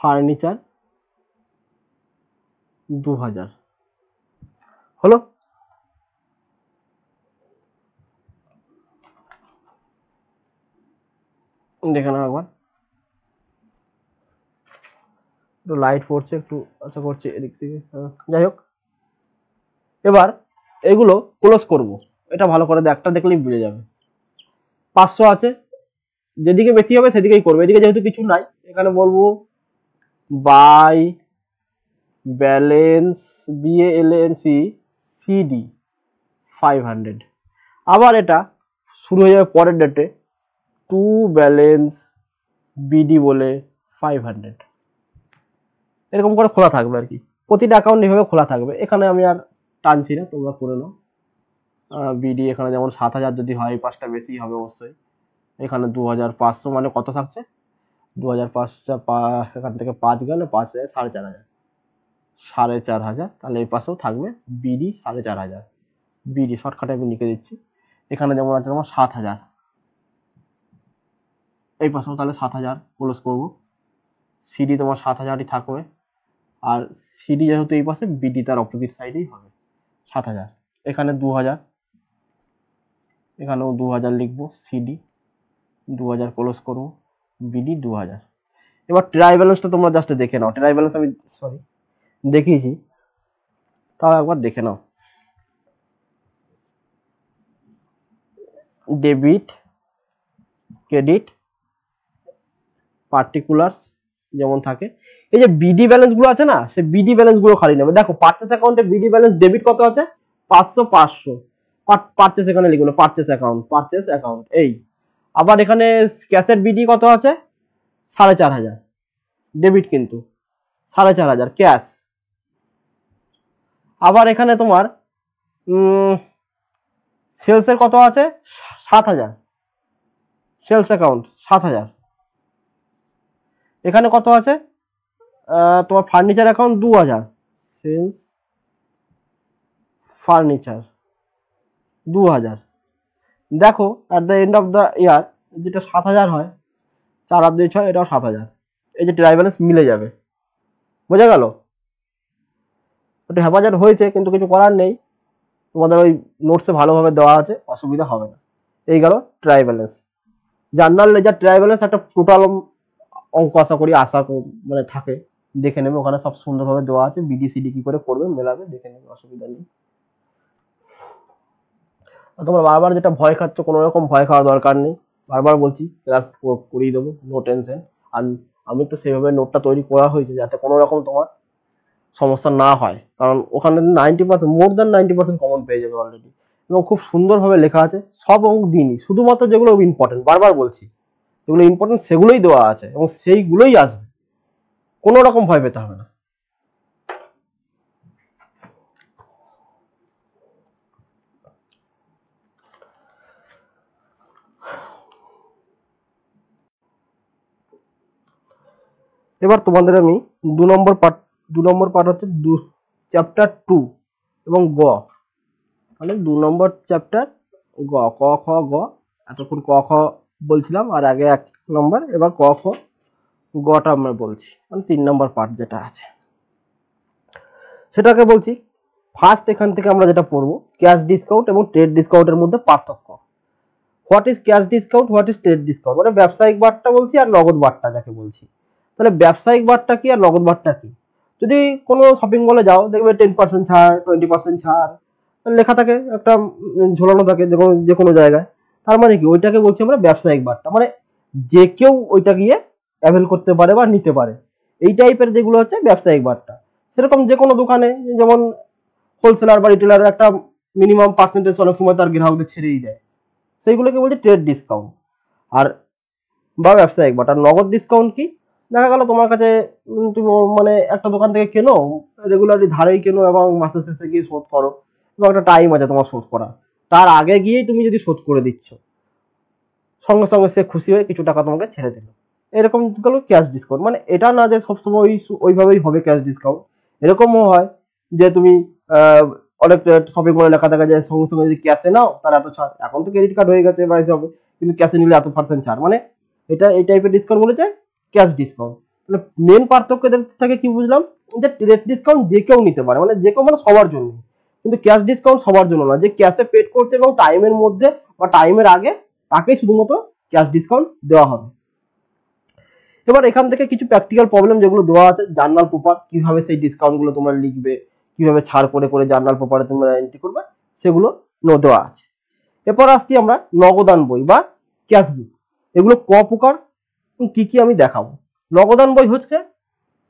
ফার্নিচার দু হাজার হলো? দেখে নাও একবার। একটু লাইট পড়ছে একটু আশা করছি এদিক থেকে হ্যাঁ, যাই হোক। এবার এগুলো ক্লোজ করব। এটা ভালো করে একটা দেখলেই বুঝে যাবে। পাঁচশো আছে। যেদিকে বেশি হবে সেদিকেই করবে। এদিকে যেহেতু কিছু নাই, এখানে বলব by balance B L N C C D five hundred আবার এটা শুরু হয়ে যাবে পরের ডেটে টু ব্যালেন্স বিডি বলে ফাইভ হান্ড্রেড এরকম করে খোলা থাকবে আর কি। প্রতিটা অ্যাকাউন্ট এইভাবে খোলা থাকবে। এখানে আমি আর টানছি না, তোমরা করে নাও। বিডি এখানে যেমন সাত হাজার যদি হয়, এই পাঁচটা বেশি হবে অবশ্যই। এখানে দু হাজার পাঁচশো মানে কত থাকছে? দু হাজার পাঁচটা এখান থেকে পাঁচ গেল, পাঁচ হাজার, সাড়ে চার হাজার। সাড়ে চার হাজার, তাহলে এই পাশেও থাকবে বিডি সাড়ে চার হাজার। বিডি শর্টকাটে আমি লিখে দিচ্ছি। এখানে যেমন আছে তোমার সাত হাজার। এই পাশেও তাহলে সাত হাজার ক্লোজ করব। সিডি তোমার সাত হাজারই থাকবে। আর সিডি যেহেতু এই পাশে বিডি তার অপোজিট সাইডেই হবে। সাত হাজার। এখানে দু হাজার এখানেও দু হাজার লিখব সিডি দু হাজার ক্লোজ করব বিডি দু হাজার এবার ট্রাই ব্যালেন্সটা তোমরা জাস্ট দেখে নাও। ট্রাই ব্যালেন্স আমি সরি দেখিয়েছি। তাও একবার দেখে নাও। ডেবিট ক্রেডিট পার্টিকুলার্স যেমন থাকে। এই যে বিডি ব্যালেন্সগুলো আছে না, সেই বিডি ব্যালেন্সগুলো খালি নেবে। দেখো পার্চেস অ্যাকাউন্টে বিডি ব্যালেন্স ডেবিট কত আছে? পাঁচশো পাঁচশো। পার্চেস এখানে লিখুন পার্চেস অ্যাকাউন্ট পার্চেস অ্যাকাউন্ট এই। আবার এখানে ক্যাশের বিডি কত আছে? সাড়ে চার হাজার। ডেবিট কিন্তু, সাড়ে চার হাজার ক্যাশ আবার এখানে তোমার সেলসের কত আছে? সাত হাজার। সেলস অ্যাকাউন্ট সাত হাজার। এখানে কত আছে? তোমার ফার্নিচার অ্যাকাউন্ট দু হাজার সেলস ফার্নিচার দু হাজার দেখো at the end of the year যেটা সাত হাজার হয়, চার আর দুই ছয়, এটাও সাত হাজার এই যে ট্রাই ব্যালেন্স মিলে যাবে। বোঝা গেল? একটু হেফাজত হয়েছে, কিন্তু কিছু করার নেই। তোমাদের ওই নোটসে ভালোভাবে দেওয়া আছে, অসুবিধা হবে না। এই গেল trial balance journal ledger trial balance একটা টোটাল অঙ্ক আশা করি আশা মানে থাকে। দেখে নেবে, ওখানে সব সুন্দরভাবে দেওয়া আছে। বিডিসিডি কি করে করবে মেলাবে, দেখে নেবে, অসুবিধা নেই। তোমরা বারবার যেটা ভয় খাচ্ছ, কোনো রকম ভয় খাওয়ার দরকার নেই। বারবার বলছি ক্লাস করিয়ে দেবো নো টেনশন আর আমি তো সেভাবে নোটটা তৈরি করা হয়েছে, যাতে কোনো রকম তোমার সমস্যা না হয়। কারণ ওখানে ninety percent more than ninety percent common পেয়ে যাবে অলরেডি এবং খুব সুন্দরভাবে লেখা আছে, সব অঙ্ক দিনই। শুধুমাত্র যেগুলো ইম্পর্টেন্ট বারবার বলছি। যেগুলো ইম্পর্টেন্ট সেগুলোই দেওয়া আছে এবং সেইগুলোই আসবে। কোনো রকম ভয় পেতে হবে না। এবার তোমাদের আমি দু নম্বর পার্ট দু নম্বর পার্ট হচ্ছে দু চ্যাপ্টার টু এবং গ। মানে দু নম্বর চ্যাপ্টার গ, ক, খ, গ, এতক্ষণ ক, খ বলছিলাম, আর আগে এক নম্বর এবার ক, খ গটা আমরা বলছি। মানে তিন নম্বর পার্ট যেটা আছে। সেটাকে বলছি ফার্স্ট এখান থেকে আমরা যেটা পড়ব ক্যাশ ডিসকাউন্ট এবং ট্রেড ডিসকাউন্টের মধ্যে পার্থক্য। What is cash discount what is trade discount মানে ব্যবসায়িক বারটা বলছি আর নগদ বারটা যাকে বলছি। তাহলে ব্যবসায়িক বারটা কি আর নগদ বারটা কি? যদি কোনো শপিং মলে যাও, দেখবে টেন পার্সেন্ট ছাড় টোয়েন্টি পার্সেন্ট ছাড়, লেখা থাকে, একটা ঝোলানো থাকে যে কোনো যে কোনো জায়গায়। তার মানে কি? ওইটাকে বলছি আমরা ব্যবসায়িক বারটা মানে যে কেউ ওইটা গিয়ে অ্যাভেল করতে পারে বা নিতে পারে। এই টাইপের যেগুলো হচ্ছে ব্যবসায়িক বারটা সেরকম যে কোনো দোকানে, যেমন হোলসেলার বা রিটেলার একটা মিনিমাম পার্সেন্টেজ অনেক সময় তার গ্রাহকদের ছেড়েই দেয়। সেইগুলোকে বলছে ট্রেড ডিসকাউন্ট আর বা ব্যবসায়িক বাট আর নগদ ডিসকাউন্ট কি? দেখা গেল তোমার কাছে তুমি মানে একটা দোকান থেকে কেনো রেগুলারলি ধারেই কেনো এবং মাসের শেষে গিয়ে শোধ করো। এবং একটা টাইম আছে তোমার শোধ করা তার আগে গিয়েই তুমি যদি শোধ করে দিচ্ছ, সঙ্গে সঙ্গে সে খুশি হয়ে কিছু টাকা তোমাকে ছেড়ে দিল। এরকম গেল ক্যাশ ডিসকাউন্ট মানে এটা না যে সবসময় ওই ওইভাবেই হবে ক্যাশ ডিসকাউন্ট এরকমও হয় যে তুমি অনেক শপিং মলে লেখা দেখা যায় সঙ্গে সঙ্গে যদি ক্যাশে নাও, তার এত ছাড়। এখন তো ক্রেডিট কার্ড হয়ে গেছে বা এসবে, কিন্তু ক্যাশে নিলে এত পার্সেন্ট ছাড়। মানে এটা, এই টাইপের ডিসকাউন্ট বলেছে ক্যাশ ডিসকাউন্ট মানে মেন পার্থক্য থেকে কি বুঝলাম? যে ট্রেড ডিসকাউন্ট যে কেউ নিতে পারে। মানে যে কেউ মানে সবার জন্য কিন্তু ক্যাশ ডিসকাউন্ট সবার জন্য না। যে ক্যাশে পেড করছে এবং টাইমের মধ্যে বা টাইমের আগে তাকেই শুধুমাত্র ক্যাশ ডিসকাউন্ট দেওয়া হবে। এবার এখান থেকে কিছু প্র্যাকটিক্যাল প্রবলেম যেগুলো দেওয়া আছে জার্নাল পেপার কীভাবে সেই ডিসকাউন্টগুলো তোমরা লিখবে, কীভাবে ছাড় করে করে জার্নাল পেপারে তোমরা এন্ট্রি করবে, সেগুলো নো দেওয়া আছে। এরপর আসছি আমরা নগদান বই বা ক্যাশ বুক এগুলো ক প্রকার কি কি আমি দেখাবো? নগদান বই হচ্ছে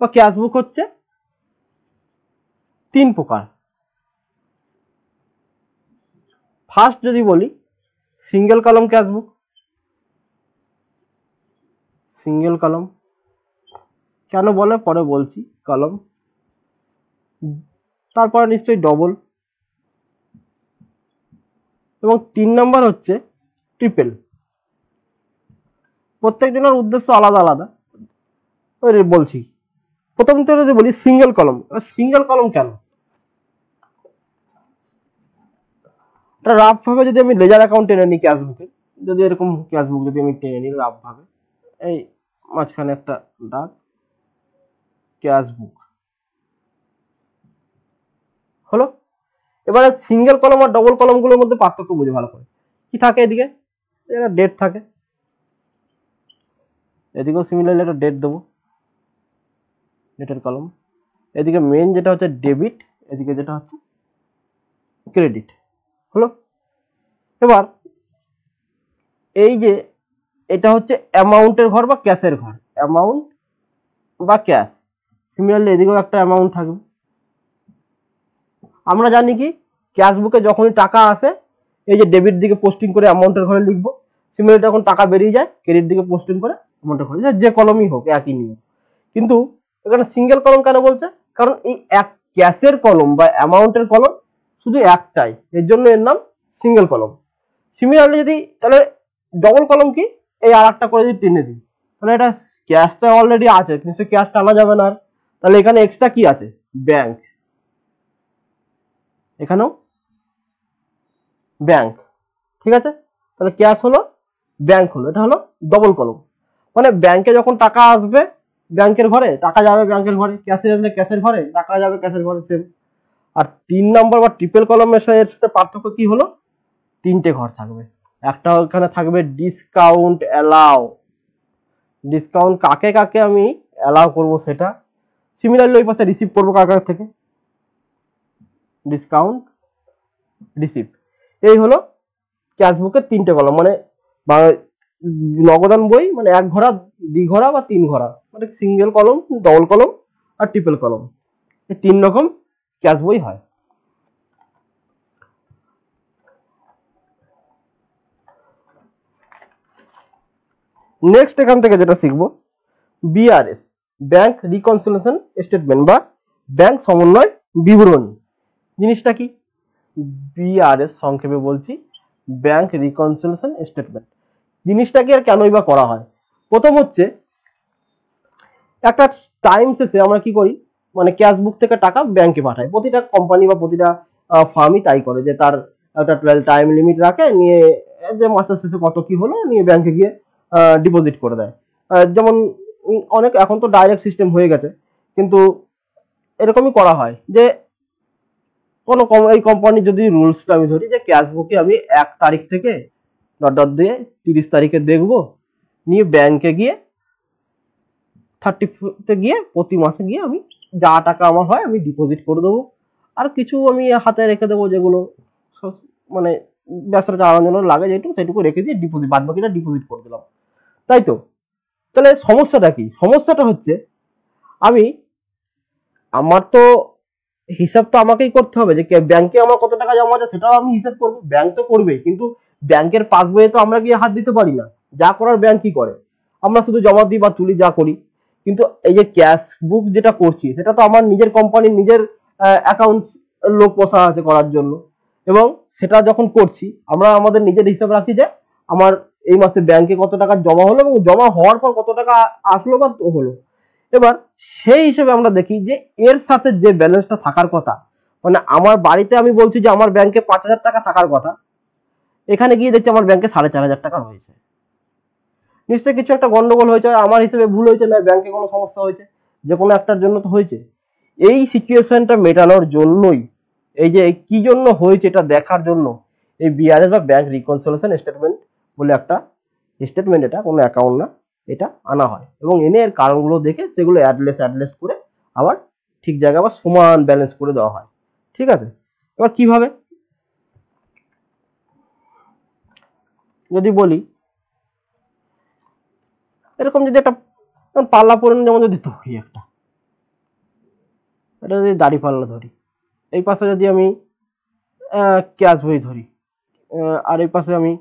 বা ক্যাশ বুক হচ্ছে তিন প্রকার। ফার্স্ট যদি বলি সিঙ্গেল কলম ক্যাশ বুক সিঙ্গেল কলম কেন বলে? পরে বলছি কলম তারপরে নিশ্চয়ই ডবল এবং তিন নাম্বার হচ্ছে ট্রিপল প্রত্যেকজনের উদ্দেশ্য আলাদা আলাদা। বলছি। প্রথম থেকে যদি বলি সিঙ্গেল কলম সিঙ্গেল কলম কেন? এটা রাফ ভাবে যদি আমি লেজার অ্যাকাউন্ট টেনে নিই ক্যাশবুকে যদি এরকম ক্যাশবুক যদি আমি টেনে নিই রাফ ভাবে, এই মাঝখানে একটা দাগ ক্যাশবুক হলো? এবারে সিঙ্গেল কলম আর ডবল কলমগুলোর মধ্যে পার্থক্য বুঝে ভালো করে। কি থাকে এদিকে? এটা ডেট থাকে। এদিকেও সিমিলারলি একটা ডেট দেবো। ডেটের কলম এদিকে মেন যেটা হচ্ছে ডেবিট এদিকে যেটা হচ্ছে ক্রেডিট হলো? এবার এই যে এটা হচ্ছে অ্যামাউন্টের ঘর বা ক্যাশের ঘর। অ্যামাউন্ট বা ক্যাশ সিমিলারলি এদিকেও একটা অ্যামাউন্ট থাকবে। আমরা জানি কি ক্যাশ বুকে যখনই টাকা আসে, এই যে ডেবিট দিকে পোস্টিং করে অ্যামাউন্টের ঘরে লিখব। সিমিলারলি যখন টাকা বেরিয়ে যায় ক্রেডিট দিকে পোস্টিং করে অ্যামাউন্টের ঘরে যে কলমই হোক, একই নিয়ম। কিন্তু এখানে সিঙ্গেল কলম কেন বলছে? কারণ এই এক ক্যাশের কলম বা অ্যামাউন্টের কলম শুধু একটাই, এর জন্য এর নাম সিঙ্গেল কলম সিমিলারলি যদি, তাহলে ডবল কলম কি? এই আর একটা করে যদি টেনে দিই, তাহলে এটা ক্যাশটা অলরেডি আছে, কিন্তু ক্যাশ টানা যাবে না আর। তাহলে এখানে এক্সট্রা কি আছে? ব্যাংক এখানেও ব্যাংক ঠিক আছে? তাহলে ক্যাশ হলো ব্যাংক হলো, এটা হলো ডবল কলম মানে ব্যাংকে যখন টাকা আসবে ব্যাংকের ঘরে, টাকা যাবে ব্যাংকের ঘরে ক্যাশে যাবে ক্যাশের ঘরে, টাকা যাবে ক্যাশের ঘরে সেম আর তিন নম্বর বা ট্রিপল কলমের সাথে এর সাথে পার্থক্য কি হলো? তিনটে ঘর থাকবে। একটা ওখানে থাকবে ডিসকাউন্ট অ্যালাউ ডিসকাউন্ট কাকে কাকে আমি অ্যালাউ করব সেটা? সিমিলারলি ওই পাশে রিসিভ করব কার থেকে? ডিসকাউন্ট রিসিভ এই হলো ক্যাশবুকের তিনটে কলম মানে নগদান বই মানে এক ঘোড়া দ্বি ঘোড়া বা তিন ঘোড়া মানে সিঙ্গেল কলম ডবল কলম আর ট্রিপল কলম এই তিন রকম ক্যাশ বই হয়? নেক্সট এখান থেকে যেটা শিখব বিআরএস ব্যাংক রিকনসিলেশন স্টেটমেন্ট বা ব্যাংক সমন্বয় বিবরণী। জিনিসটা কি? বিআরএস সংক্ষেপে বলছি ব্যাংক রিকনসিলেশন স্টেটমেন্ট জিনিসটা কি আর কেনই বা করা হয়? প্রথম হচ্ছে, একটা টাইম শেষে আমরা কি করি? মানে ক্যাশ বুক থেকে টাকা ব্যাংকে পাঠায়। প্রতিটা কোম্পানি বা প্রতিটা ফার্মই তাই করে যে তার একটা টাইম লিমিট রাখে, নিয়ে যে মাসের শেষে কত কি হলো নিয়ে ব্যাংকে গিয়ে ডিপোজিট করে দেয়। যেমন অনেক, এখন তো ডাইরেক্ট সিস্টেম হয়ে গেছে, কিন্তু এরকমই করা হয় যে কোনো এই কোম্পানির যদি রুলসটা আমি ধরি যে ক্যাশ বুকে আমি এক তারিখ থেকে ডট ডট দিয়ে তিরিশ তারিখে দেখব, নিয়ে ব্যাংকে গিয়ে থার্টিতে গিয়ে প্রতি মাসে গিয়ে আমি যা টাকা আমার হয় আমি ডিপোজিট করে দেবো। আর কিছু আমি হাতে রেখে দেবো যেগুলো মানে ব্যবসাটা চালানোর জন্য লাগে যেটুকু সেটুকু রেখে দিয়ে ডিপোজিট বাদ বাকিটা ডিপোজিট করে দিলাম। তাই তো? তাহলে সমস্যাটা কি? সমস্যাটা হচ্ছে, আমি, আমার তো হিসাব তো আমাকেই করতে হবে যে ব্যাংকে আমার কত টাকা জমা আছে সেটাও আমি হিসাব করব। ব্যাংক তো করবেই, কিন্তু ব্যাংকের পাসবইয়ে তো আমরা গিয়ে হাত দিতে পারি না। যা করার ব্যাংক কি করে। আমরা শুধু জমা দিই বা তুলি যা করি। কিন্তু এই যে ক্যাশ বুক যেটা করছি, সেটা তো আমার নিজের কোম্পানির নিজের অ্যাকাউন্ট লোক পোষা আছে করার জন্য। এবং সেটা যখন করছি, আমরা আমাদের নিজের হিসাব রাখি যে আমার এই মাসে ব্যাংকে কত টাকা জমা হলো এবং জমা হওয়ার পর কত টাকা আসলো বা হলো। এবার সেই হিসেবে আমরা দেখি যে এর সাথে যে ব্যালেন্সটা থাকার কথা মানে আমার বাড়িতে আমি বলছি যে আমার ব্যাংকে পাঁচ হাজার টাকা থাকার কথা, এখানে গিয়ে দেখছি আমার ব্যাংকে সাড়ে চার হাজার টাকা রয়েছে। নিশ্চয়ই কিছু একটা গন্ডগোল হয়েছে আমার হিসেবে ভুল হয়েছে না ব্যাংকে কোনো সমস্যা হয়েছে, যে কোনো একটার জন্য তো হয়েছে। এই সিচুয়েশনটা মেটানোর জন্যই, এই যে কি জন্য হয়েছে এটা দেখার জন্য, এই বিআরএস বা ব্যাংক রিকনসিলেশন স্টেটমেন্ট বলে একটা স্টেটমেন্ট এটা কোনো অ্যাকাউন্ট না, এটা আনা হয়। এবং এনে এর কারণগুলো দেখে সেগুলো অ্যাডলেস অ্যাডলেস করে আবার ঠিক জায়গায় বা সমান ব্যালেন্স করে দেওয়া হয়। ঠিক আছে? এবার কীভাবে? যদি বলি এরকম যদি একটা পাল্লা পরে যেমন যদি ধরি একটা। এটা যদি দাড়ি পাল্লা ধরি। এই পাশে যদি আমি ক্যাশ বই ধরি আর এই পাশে আমি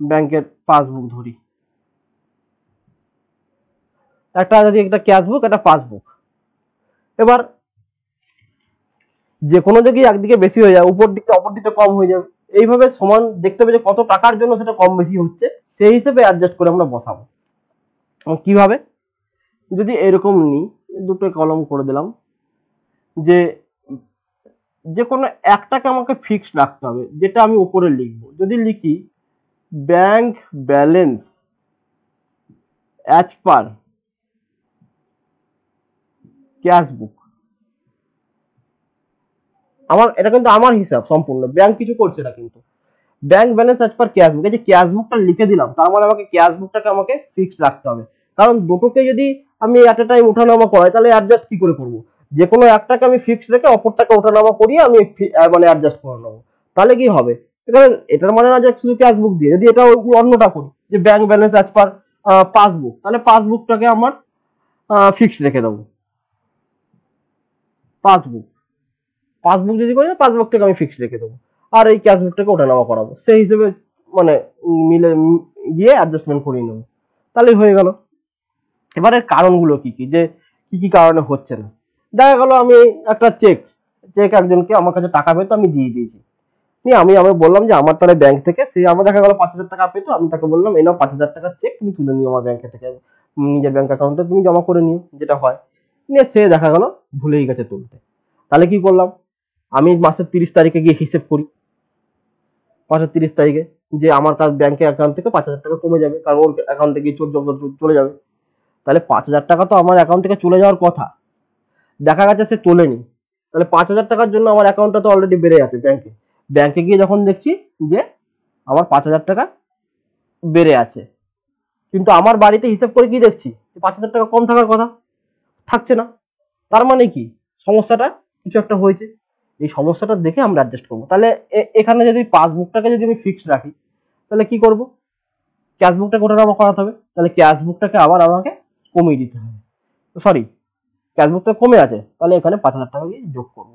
ব্যাংকের পাসবুক ধরি। একটা যদি একটা ক্যাশ বুক, একটা পাসবুক। এবার, যে কোনো দিকে একদিকে বেশি হয়ে যাবে উপর দিকটা, অপর দিকটা কম হয়ে যাবে। এইভাবে সমান দেখতে হবে যে কত টাকার জন্য সেটা কম বেশি হচ্ছে, সেই হিসেবে অ্যাডজাস্ট করে আমরা বসাবো। কীভাবে? যদি এরকম নিই, দুটো কলম করে দিলাম, যে যে কোনো একটাকে আমাকে ফিক্সড রাখতে হবে, যেটা আমি উপরে লিখব। যদি লিখি bank balance as per cash book আমার, এটা কিন্তু আমার হিসাব সম্পূর্ণ। ব্যাংক কিছু করছে না কিন্তু। Bank balance as per cash book এই যে ক্যাশ বুকটা লিখে দিলাম, তার মানে আমাকে ক্যাশ বুকটাকে আমাকে ফিক্সড রাখতে হবে। কারণ দুটোকে যদি আমি এট এ টাইম ওঠানামা করাই, তাহলে অ্যাডজাস্ট কি করে করব? যে কোনো একটাকে আমি ফিক্সড রেখে অপরটাকে ওঠানামা করিয়ে আমি মানে অ্যাডজাস্ট করে নেব। তাহলে কি হবে? এটার মানে না যে শুধু ক্যাশ বুক দিয়ে, যদি এটা অন্যটা করি, যে bank balance as per passbook তাহলে পাসবুকটাকে আমার ফিক্সড রেখে দেবো। পাসবুক পাসবুক যদি করি পাসবুকটাকে আমি ফিক্সড রেখে দেবো। আর এই ক্যাশ বুকটাকে ওঠানামা করাবো সেই হিসেবে মানে মিলে গিয়ে অ্যাডজাস্টমেন্ট করিয়ে নেব। তাহলেই হয়ে গেল। এবারে কারণগুলো কি কি? যে কি কি কারণে হচ্ছে না? দেখা গেল আমি একটা চেক চেক একজনকে আমার কাছে টাকা পেতো আমি দিয়ে দিয়েছি। নিয়ে আমি আমি বললাম যে আমার তাহলে ব্যাংক থেকে সে আমার দেখা গেল পাঁচ হাজার টাকা পেতো, আমি তাকে বললাম, এই নাও পাঁচ হাজার টাকার চেক তুমি তুলে নিও আমার ব্যাংকে থেকে নিজের ব্যাংক অ্যাকাউন্টে তুমি জমা করে নিও, যেটা হয়। নিয়ে সে দেখা গেল ভুলেই গেছে তুলতে। তাহলে কি করলাম? আমি মাসের তিরিশ তারিখে গিয়ে হিসেব করি। মাসের তিরিশ তারিখে যে আমার কাছে ব্যাংকের অ্যাকাউন্ট থেকে পাঁচ হাজার টাকা কমে যাবে, কারণ ওর অ্যাকাউন্টে গিয়ে চোর চলে যাবে। তাহলে পাঁচ হাজার টাকা তো আমার অ্যাকাউন্ট থেকে চলে যাওয়ার কথা। দেখা গেছে সে তোলেনি। তাহলে পাঁচ হাজার টাকার জন্য আমার অ্যাকাউন্টটা তো অলরেডি বেড়ে আছে ব্যাংকে ব্যাংকে গিয়ে যখন দেখছি যে আমার পাঁচ হাজার টাকা বেড়ে আছে। কিন্তু আমার বাড়িতে হিসাব করে কি দেখছি? পাঁচ হাজার টাকা কম থাকার কথা। থাকছে না। তার মানে কি? সমস্যাটা কিছু একটা হয়েছে। এই সমস্যাটা দেখে আমরা অ্যাডজাস্ট করব। তাহলে এখানে যদি পাসবুকটাকে যদি আমি ফিক্সড রাখি, তাহলে কি করব? ক্যাশবুকটাকে ওঠানামা করাতে হবে। তাহলে ক্যাশবুকটাকে আবার আমাকে কমিয়ে দিতে হবে। সরি ক্যাশবুকটা কমে আছে, তাহলে এখানে পাঁচ হাজার টাকা দিয়ে যোগ করব।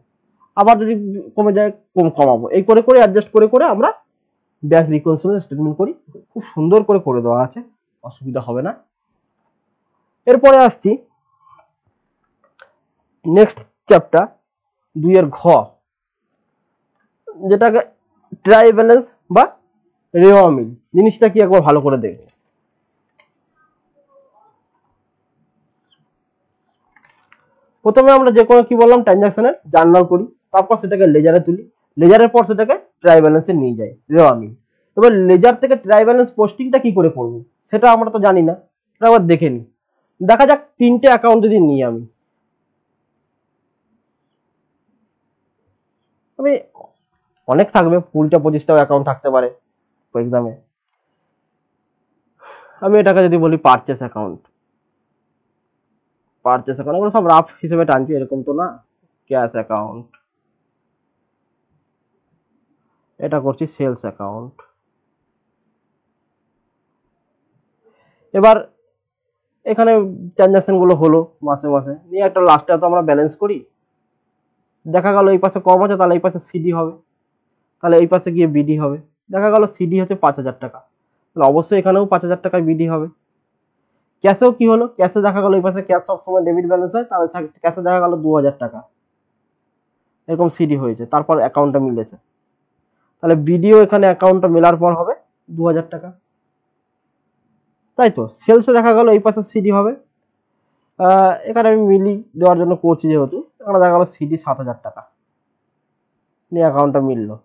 আবার যদি কমে যায়, কম কমাবো। এই করে করে অ্যাডজাস্ট করে করে আমরা ব্যাংক রিকনসিলিয়েশন স্টেটমেন্ট করি। খুব সুন্দর করে করে দেওয়া আছে, অসুবিধা হবে না। এরপরে আসছি নেক্সট চ্যাপ্টার দুইয়ের ঘ। যেটাকে ট্রাই ব্যালেন্স বা রেওয়া মিল জিনিসটা কি একবার ভালো করে দেখবে? প্রথমে আমরা যে কোনো কি বললাম ট্রানজাকশনের জার্নাল করি, তারপর সেটাকে লেজারে তুলি লেজারের পর সেটাকে ট্রাই ব্যালেন্সে নিয়ে যাই রেওয়া মিল এবার লেজার থেকে ট্রাই ব্যালেন্স পোস্টিংটা কি করে করব? সেটা আমরা তো জানি না আবার দেখে নিই। দেখা যাক, তিনটে অ্যাকাউন্ট যদি নিই আমি। আমি অনেক থাকবে কুড়িটা পঁচিশটাও অ্যাকাউন্ট থাকতে পারে এক্সামে আমি এটাকে যদি বলি পারচেস অ্যাকাউন্ট পারচেস অ্যাকাউন্ট সব রাফ হিসেবে টানছি, এরকম তো না। ক্যাশ অ্যাকাউন্ট এটা করছি সেলস অ্যাকাউন্ট এবার এখানে ট্রানজাকশনগুলো হলো মাসে মাসে। নিয়ে একটা লাস্টে তো আমরা ব্যালেন্স করি। দেখা গেল এই পাশে কম আছে, তাহলে এই পাশে সিডি হবে। তাহলে এই পাশে গিয়ে বিডি হবে। দেখা গেল সিডি হচ্ছে পাঁচ হাজার টাকা। তাহলে অবশ্যই এখানেও পাঁচ হাজার টাকায় বিডি হবে। ক্যাশেও কি হলো? ক্যাশে দেখা গেল এই পাশে ক্যাশ সবসময় ডেবিট ব্যালেন্স হয়, তাহলে ক্যাশে দেখা গেল দু হাজার টাকা। এরকম সিডি হয়েছে, তারপর অ্যাকাউন্টটা মিলেছে। তাহলে বিডিও এখানে অ্যাকাউন্টটা মেলার পর হবে দু হাজার টাকা। তাই তো? সেলসে দেখা গেল এই পাশে সিডি হবে। এখানে আমি মিলি দেওয়ার জন্য করছি যেহেতু, এখানে দেখা গেল সিডি সাত হাজার টাকা। নিয়ে অ্যাকাউন্টটা মিললো।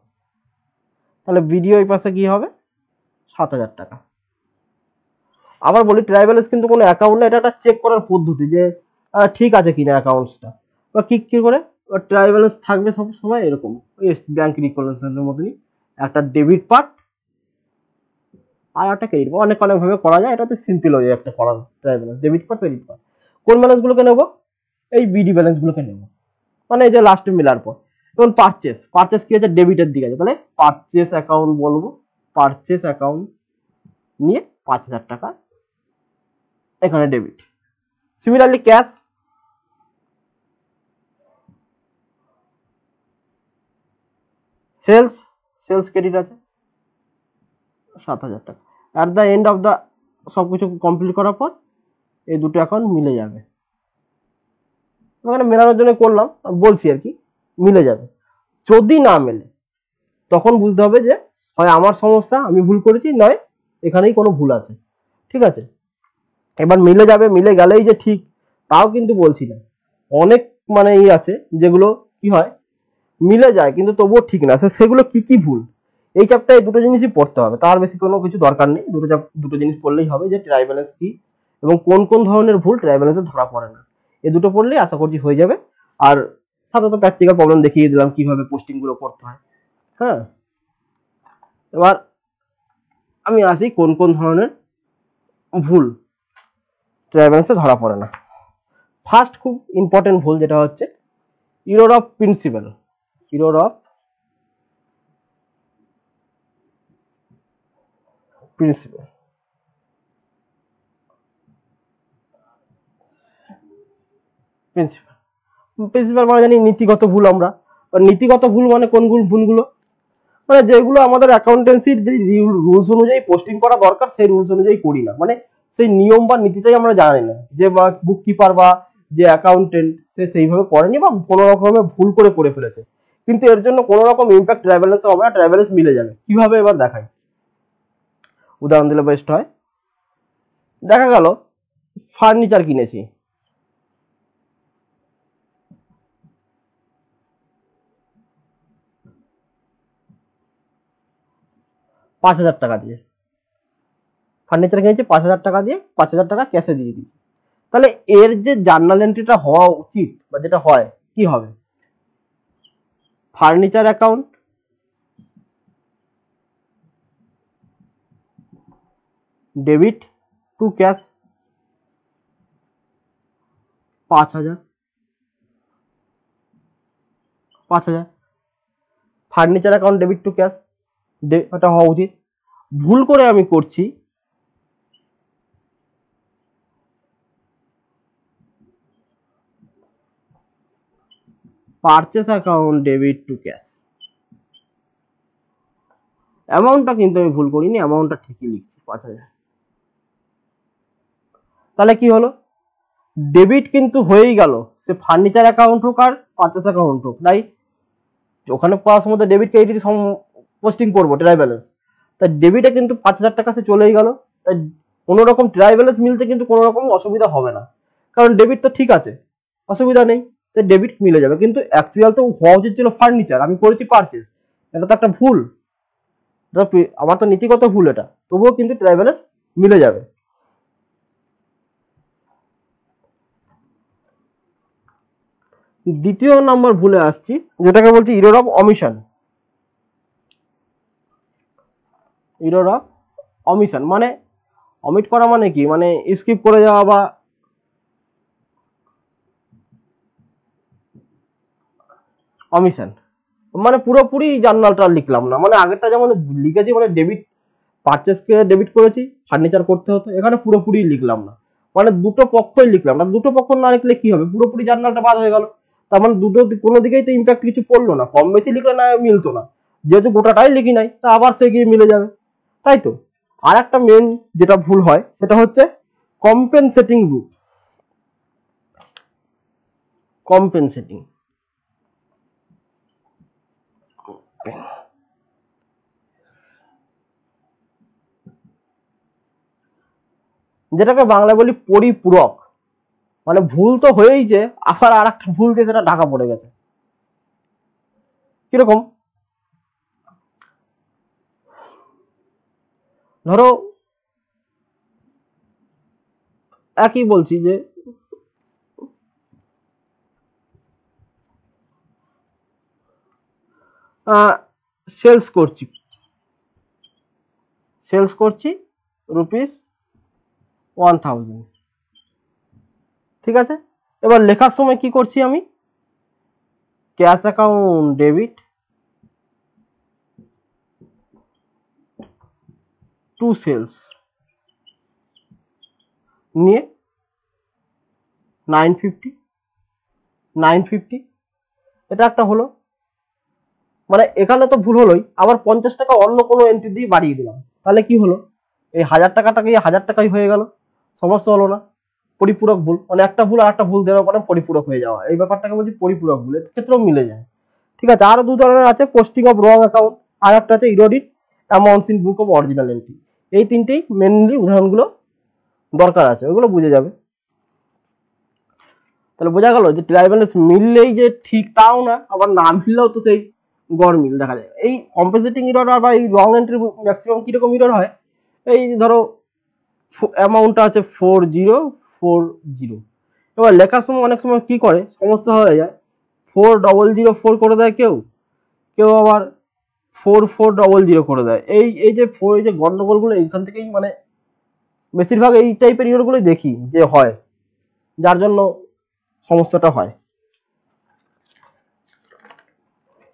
তাহলে ভিডিও এই পাশে কি হবে? সাত হাজার টাকা। আবার বলি ট্রাইভেলস কিন্তু কোনো অ্যাকাউন্ট এটা একটা চেক করার পদ্ধতি যে ঠিক আছে কিনা অ্যাকাউন্টসটা বা কি কি করে? ট্রাইভেলস থাকবে সব সময় এরকম, ওই ব্যাংক রিকলেশনের মতনই। একটা ডেবিট পার্ট আর একটা ক্রেডিট অনেক অনেক ভাবে করা যায় এটা হচ্ছে সিম্পল ওয়ে একটা করার trial balance debit part credit part কোন ব্যালেন্সগুলোকে নেব? এই বিডি ব্যালেন্সগুলোকে নেব। মানে এই যে লাস্টে মেলার পর। যেমন পারচেস পারচেস কি হচ্ছে? ডেবিটের দিকে আছে। তাহলে পারচেস অ্যাকাউন্ট বলব। পারচেস অ্যাকাউন্ট নিয়ে পাঁচ হাজার টাকা এখানে debit similarly cash sales sales credit আছে, সাত হাজার টাকা। At the end of the সবকিছু কমপ্লিট করার পর এই দুটো অ্যাকাউন্ট মিলে যাবে। ওখানে মেলানোর জন্য করলাম, বলছি আর কি। মিলে যাবে। যদি না মেলে, তখন বুঝতে হবে যে, হয় আমার সমস্যা, আমি ভুল করেছি, নয়, এখানেই কোনো ভুল আছে। ঠিক আছে? এবার মিলে যাবে, মিলে গেলেই যে ঠিক, তাও কিন্তু বলছি না। অনেক মানে ই আছে, যেগুলো কি হয়, মিলে যায়, কিন্তু তবুও ঠিক না। সেগুলো কি কি ভুল? এই চ্যাপ্টারে দুটো জিনিসই পড়তে হবে। তার বেশি কোনো কিছু দরকার নেই। দুটো দুটো জিনিস পড়লেই হবে যে ট্রাই ব্যালেন্স কি এবং কোন কোন ধরনের ভুল ট্রাই ব্যালেন্সে ধরা পড়ে না। এই দুটো পড়লেই আশা করছি হয়ে যাবে। আর সাথে তো প্র্যাকটিক্যাল প্রবলেম দেখিয়ে দিলাম কীভাবে পোস্টিংগুলো করতে হয়। হ্যাঁ? এবার আমি আসি কোন কোন ধরনের ভুল ট্রাইব্যালেন্সে ধরা পড়ে না। ফার্স্ট খুব ইম্পর্টেন্ট ভুল যেটা হচ্ছে error of principle error of principle principle principle মানে জানি নীতিগত ভুল আমরা। নীতিগত ভুল মানে কোন ভুল, ভুলগুলো? মানে যেগুলো আমাদের অ্যাকাউন্টেন্সির যে রুলস অনুযায়ী পোস্টিং করা দরকার, সেই রুলস অনুযায়ী করি না। মানে সেই নিয়ম বা নীতিটাই আমরা জানি না। যে বা বুক কিপার বা যে অ্যাকাউন্টেন্ট সে সেইভাবে করেনি বা কোনো রকমের ভুল করে করে ফেলেছে। কিন্তু এর জন্য কোনো রকম ইম্প্যাক্ট ট্রাভেলেন্স হবে না ট্রাভেলেন্স মিলে যাবে। কীভাবে এবার দেখাই? উদাহরণ দিলে বেস্ট হয়। দেখা গেল ফার্নিচার কিনেছি। পাঁচ হাজার টাকা দিয়ে ফার্নিচার কিনেছি পাঁচ হাজার টাকা দিয়ে পাঁচ হাজার টাকা ক্যাশে দিয়ে দিই তাহলে এর যে জার্নাল এন্ট্রিটা হওয়া উচিত, বা যেটা হয়, কি হবে? Furniture account debit to cash পাঁচ হাজার। পাঁচ হাজার। Furniture account debit to cash এটা হওয়া উচিত। ভুল করে আমি করছি। Purchase account debit to cash অ্যামাউন্টটা কিন্তু আমি ভুল করিনি অ্যামাউন্টটা ঠিকই লিখছি, পাঁচ হাজার। তাহলে কি হলো? ডেবিট কিন্তু হয়েই গেল। সে ফার্নিচার অ্যাকাউন্ট হোক আর পারচেস অ্যাকাউন্ট হোক, তাই? ওখানে পাওয়ার সময় ডেবিট ক্রেডিট পোস্টিং করব ট্রাই ব্যালেন্স তাই ডেবিটে কিন্তু পাঁচ হাজার টাকা সে চলেই গেল। তাই কোনো রকম ট্রাই ব্যালেন্স মিলতে কিন্তু কোনো রকম অসুবিধা হবে না। কারণ ডেবিট তো ঠিক আছে, অসুবিধা নেই। তাই ডেবিট মিলে যাবে। কিন্তু অ্যাকচুয়াল তো হওয়া উচিত ছিল ফার্নিচার আমি করেছি পারচেস এটা তো একটা ভুল। আমার তো নীতিগত ভুল এটা। তবুও কিন্তু ট্রাই ব্যালেন্স মিলে যাবে। দ্বিতীয় নম্বর ভুলে আসছি, যেটাকে বলছি error of omission error of omission মানে অমিট করা মানে কি? মানে স্কিপ করে যাওয়া বা অমিশন মানে পুরোপুরি জার্নালটা লিখলাম না। মানে আগেরটা যেমন লিখেছি মানে ডেবিট পারচেসকে ডেবিট করেছি ফার্নিচার করতে হতো, এখানে পুরোপুরি লিখলাম না। মানে দুটো পক্ষই লিখলাম না। দুটো পক্ষ না লিখলে কি হবে? পুরোপুরি জার্নালটা বাদ হয়ে গেল। তার মানে দুটো কোনো দিকেই তো ইম্প্যাক্ট কিছু পড়ল না। কম বেশি লিখলে না, মিলতো না। যেহেতু গোটাটাই লিখি নাই, তা আবার সে গিয়ে মিলে যাবে। তাই তো আর একটা মেন যেটা ভুল হয়, সেটা হচ্ছে কম্পেনসেটিং রুট কম্পেনসেটিং যেটাকে বাংলায় বলি পরিপূরক। মানে ভুল তো হয়েইছে আবার আর একটা ভুল দিয়ে সেটা ঢাকা পড়ে গেছে। কীরকম? ধরো, একই বলছি যে সেলস করছি। সেলস করছি রুপিস ওয়ান থাউজেন্ড ঠিক আছে? এবার লেখার সময় কি করছি আমি? Cash account debit to sales নিয়ে নাইন ফিফটি নাইন ফিফটি এটা একটা হলো। মানে এখানে তো ভুল হলোই, আবার পঞ্চাশ টাকা অন্য কোনো এন্ট্রি দিয়ে বাড়িয়ে দিলাম। তাহলে কি হলো? এই হাজার টাকাটাকে, হাজার টাকাই হয়ে গেল। সমস্যা হলো না। পরিপূরক ভুল। মানে একটা ভুল আর একটা ভুল দেওয়ার পরে পরিপূরক হয়ে যাওয়া। এই ব্যাপারটাকে বলছি পরিপূরক ভুল। এর ক্ষেত্রেও মিলে যায়। ঠিক আছে, আরও দু ধরনের আছে। পোস্টিং অফ রং অ্যাকাউন্ট আর একটা আছে ইরোডিট amounts in book of original entry এই তিনটেই মেনলি উদাহরণগুলো দরকার আছে, ওগুলো বুঝে যাবে। তাহলে বোঝা গেল যে ট্রায়াল ব্যালেন্স মিললেই যে ঠিক তাও না, আবার না মিললেও তো সেই গড় মিল দেখা যায়। এই কম্পেসেটিং ইরর বা এই রং এন্ট্রি ম্যাক্সিমাম কীরকম ইরর হয়? এই ধরো অ্যামাউন্টটা আছে ফোর জিরো ফোর জিরো এবার লেখার সময় অনেক সময় কি করে? সমস্যা হয়ে যায়। ফোর ডবল জিরো ফোর করে দেয় কেউ। কেউ আবার ফোর ফোর ডবল জিরো করে দেয়। এই এই যে ফোর এই যে গন্ডগোলগুলো এইখান থেকেই মানে বেশিরভাগ এই টাইপের ইরোরগুলোই দেখি যে হয়, যার জন্য সমস্যাটা হয়।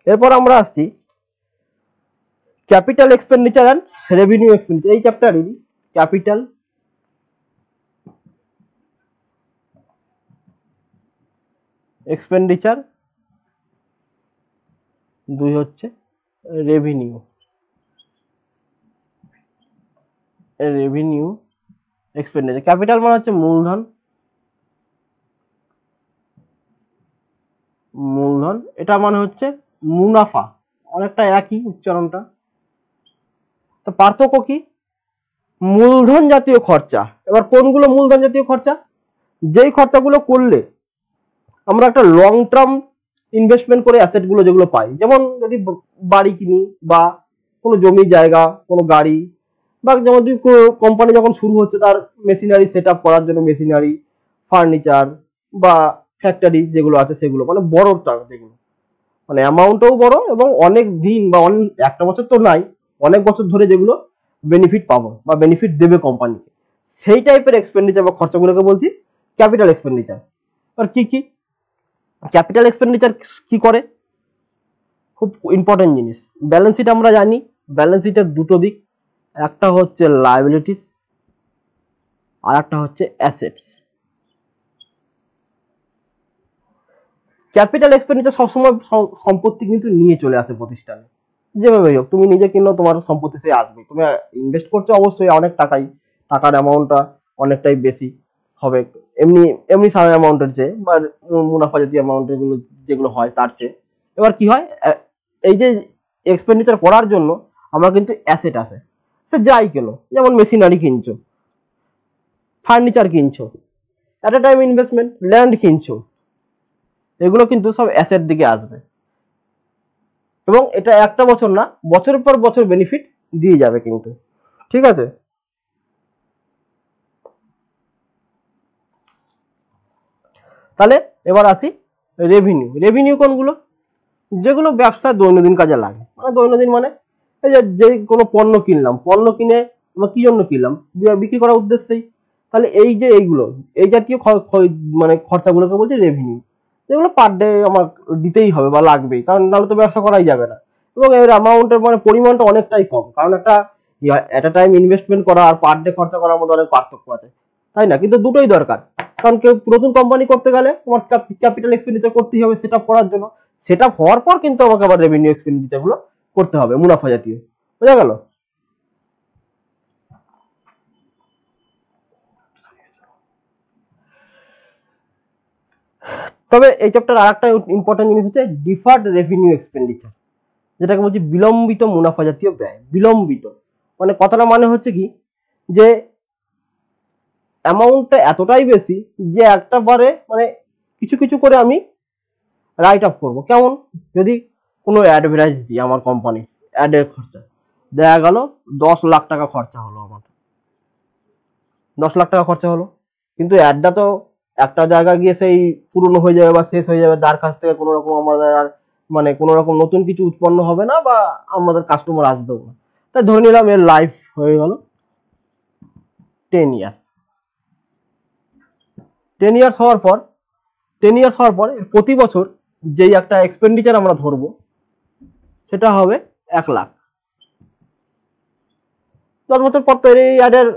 এরপর আমরা আসছি capital expenditure and revenue expenditure এই চ্যাপ্টারেরই ক্যাপিটাল এক্সপেন্ডিচার দুই হচ্ছে রেভিনিউ রেভিনিউ এক্সপেন্ডিচার ক্যাপিটাল মানে হচ্ছে মূলধন। মূলধন, এটা মানে হচ্ছে মুনাফা। অনেকটা একই উচ্চারণটা। তো পার্থক্য কি? মূলধন জাতীয় খরচা। এবার কোনগুলো মূলধন জাতীয় খরচা? যেই খরচাগুলো করলে আমরা একটা লং টার্ম ইনভেস্টমেন্ট করে অ্যাসেটগুলো যেগুলো পাই। যেমন যদি বাড়ি কিনি বা কোনো জমি, জায়গা, কোনো গাড়ি বা যেমন যদি কোম্পানি যখন শুরু হচ্ছে তার মেশিনারি সেট করার জন্য মেশিনারি ফার্নিচার বা ফ্যাক্টরি যেগুলো আছে সেগুলো মানে বড় টার্ম যেগুলো। মানে অ্যামাউন্টও বড় এবং অনেক দিন বা একটা বছর তো নাই, অনেক বছর ধরে যেগুলো বেনিফিট পাবো বা বেনিফিট দেবে কোম্পানিকে সেই টাইপের এক্সপেন্ডিচার বা খরচাগুলোকে বলছি ক্যাপিটাল এক্সপেন্ডিচার আর কি কি? ক্যাপিটাল এক্সপেন্ডিচার কি করে? খুব ইম্পর্টেন্ট জিনিস। ব্যালেন্স শিট আমরা জানি ব্যালেন্স শিটের দুটো দিক। একটা হচ্ছে লাইবিলিটিস আর একটা হচ্ছে অ্যাসেটস ক্যাপিটাল এক্সপেন্ডিচার সবসময় সম্পত্তি কিন্তু নিয়ে চলে আসে প্রতিষ্ঠানে। যেভাবে হোক, তুমি নিজে কিনলেও তোমার সম্পত্তি সে আসবে। তুমি ইনভেস্ট করছ অবশ্যই অনেক টাকাই, টাকার অ্যামাউন্টটা অনেকটাই বেশি। হবে। এমনি এমনি সাধারণ অ্যামাউন্টের চেয়ে, বা মুনাফা জাতীয় অ্যামাউন্টেরগুলো, যেগুলো হয় তার চেয়ে। এবার কি হয় এই যে এক্সপেন্ডিচার করার জন্য আমার কিন্তু অ্যাসেট আছে। সে যাই কেন, যেমন মেশিনারি কিনছো ফার্নিচার কিনছো at a time investment land কিনছো, এগুলো কিন্তু সব অ্যাসেট দিকে আসবে। এবং এটা একটা বছর না, বছরের পর বছর বেনিফিট দিয়ে যাবে কিন্তু। ঠিক আছে? তাহলে এবার আসি রেভিনিউ রেভিনিউ কোনগুলো? যেগুলো ব্যবসা দৈনন্দিন কাজে লাগে। মানে দৈনন্দিন মানে এই যে যে কোনো পণ্য কিনলাম, পণ্য কিনে আমরা কি জন্য কিনলাম? বিক্রি করার উদ্দেশ্যেই। তাহলে এই যে এইগুলো, এই জাতীয় মানে খরচাগুলোকে বলছে রেভিনিউ যেগুলো পার ডে আমার দিতেই হবে বা লাগবেই, কারণ নাহলে তো ব্যবসা করাই যাবে না। এবং এর অ্যামাউন্টের মানে পরিমাণটা অনেকটাই কম, কারণ একটা আ টাইম ইনভেস্টমেন্ট করা আর পার ডে খরচা করার মধ্যে অনেক পার্থক্য আছে। তাই না? কিন্তু দুটোই দরকার। কারণ কেউ নতুন কোম্পানি করতে গেলে তোমার ক্যাপিটাল এক্সপেন্ডিচার করতেই হবে সেট করার জন্য। সেট হওয়ার পর কিন্তু আমাকে আবার রেভিনিউ এক্সপেন্ডিচারগুলো করতে হবে, মুনাফা জাতীয়। বোঝা গেল? তবে এই চ্যাপ্টার আর একটা ইম্পর্টেন্ট জিনিস হচ্ছে ডিফার্ড রেভিনিউ এক্সপেন্ডিচার যেটাকে বলছি বিলম্বিত মুনাফা জাতীয় ব্যয়, বিলম্বিত। মানে কথাটা মানে হচ্ছে কি? যে অ্যামাউন্টটা এতটাই বেশি যে একটা বারে মানে কিছু কিছু করে আমি রাইট অফ করব। কেমন? যদি কোনো অ্যাডভার্টাইজ দিই আমার কোম্পানি অ্যাডের খরচা। দেখা গেল দশ লাখ টাকা খরচা হলো আমার। দশ লাখ টাকা খরচা হলো। কিন্তু অ্যাডটা তো একটা জায়গা গিয়ে সেই পুরনো হয়ে যাবে বা শেষ হয়ে যাবে। যার কাছ থেকে কোনো রকম আমাদের আর মানে কোনো রকম নতুন কিছু উৎপন্ন হবে না বা আমাদের কাস্টমার আসবেও না। তাই ধরে নিলাম এর লাইফ হয়ে গেল টেন ইয়ার্স টেন ইয়ার্স হওয়ার পর টেন ইয়ার্স হওয়ার পর প্রতি বছর যেই একটা এক্সপেন্ডিচার আমরা ধরবো, সেটা হবে এক লাখ। দশ বছর পর তো এই অ্যাডের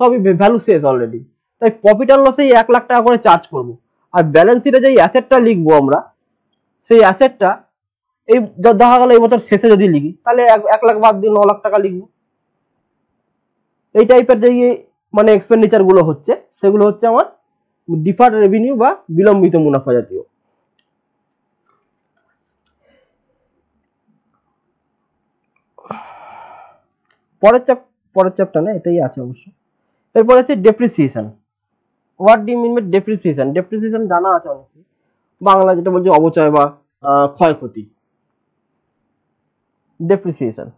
সবই ভ্যালু শেষ অলরেডি তাই প্রফিট অ্যান্ড লসে এক লাখ টাকা করে চার্জ করব। আর ব্যালেন্স শিটে যে অ্যাসেটটা লিখব আমরা, সেই অ্যাসেটটা এই দেখা গেল এই বছর শেষে যদি লিখি, তাহলে এক লাখ বাদ দিয়ে ন লাখ টাকা লিখব। এই টাইপের যে মানে এক্সপেন্ডিচারগুলো হচ্ছে, সেগুলো হচ্ছে আমার ডিফার্ড রেভিনিউ বা বিলম্বিত মুনাফা জাতীয়। পরের চাপ পরের চাপটা না, এটাই আছে অবশ্য। এরপর আছে depreciation what do mean by depreciation depreciation জানা আছে অনেকে। বাংলা যেটা বলছে অবচয় বা ক্ষয়ক্ষতি। ডেপ্রিসিয়েশন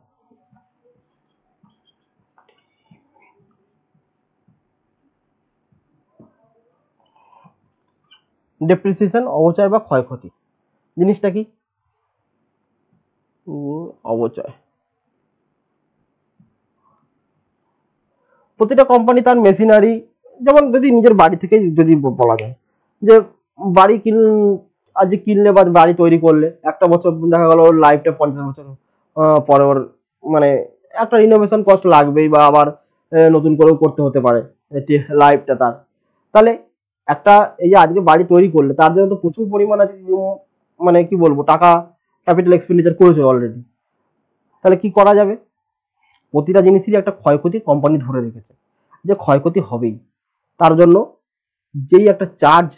ডেপ্রিসিয়েশন অবচয় বা ক্ষয়ক্ষতি। জিনিসটা কি? অবচয়। প্রতিটা কোম্পানি তার মেশিনারি যেমন যদি নিজের বাড়ি থেকে যদি বলা যায় যে, বাড়ি কিন, আজ কিনলে বা বাড়ি তৈরি করলে, একটা বছর দেখা গেল লাইফটা পঞ্চাশ বছর পরে ওর মানে একটা ইনোভেশন কস্ট লাগবেই বা আবার নতুন করেও করতে হতে পারে লাইফটা তার। তাহলে একটা এই যে আজকে বাড়ি তৈরি করলে তার জন্য তো প্রচুর পরিমাণে উম, মানে কি বলব টাকা ক্যাপিটাল এক্সপেন্ডিচার করেছে অলরেডি তাহলে কি করা যাবে? প্রতিটা জিনিসেরই একটা ক্ষয়ক্ষতি কোম্পানি ধরে রেখেছে। যে ক্ষয়ক্ষতি হবেই। তার জন্য যেই একটা চার্জ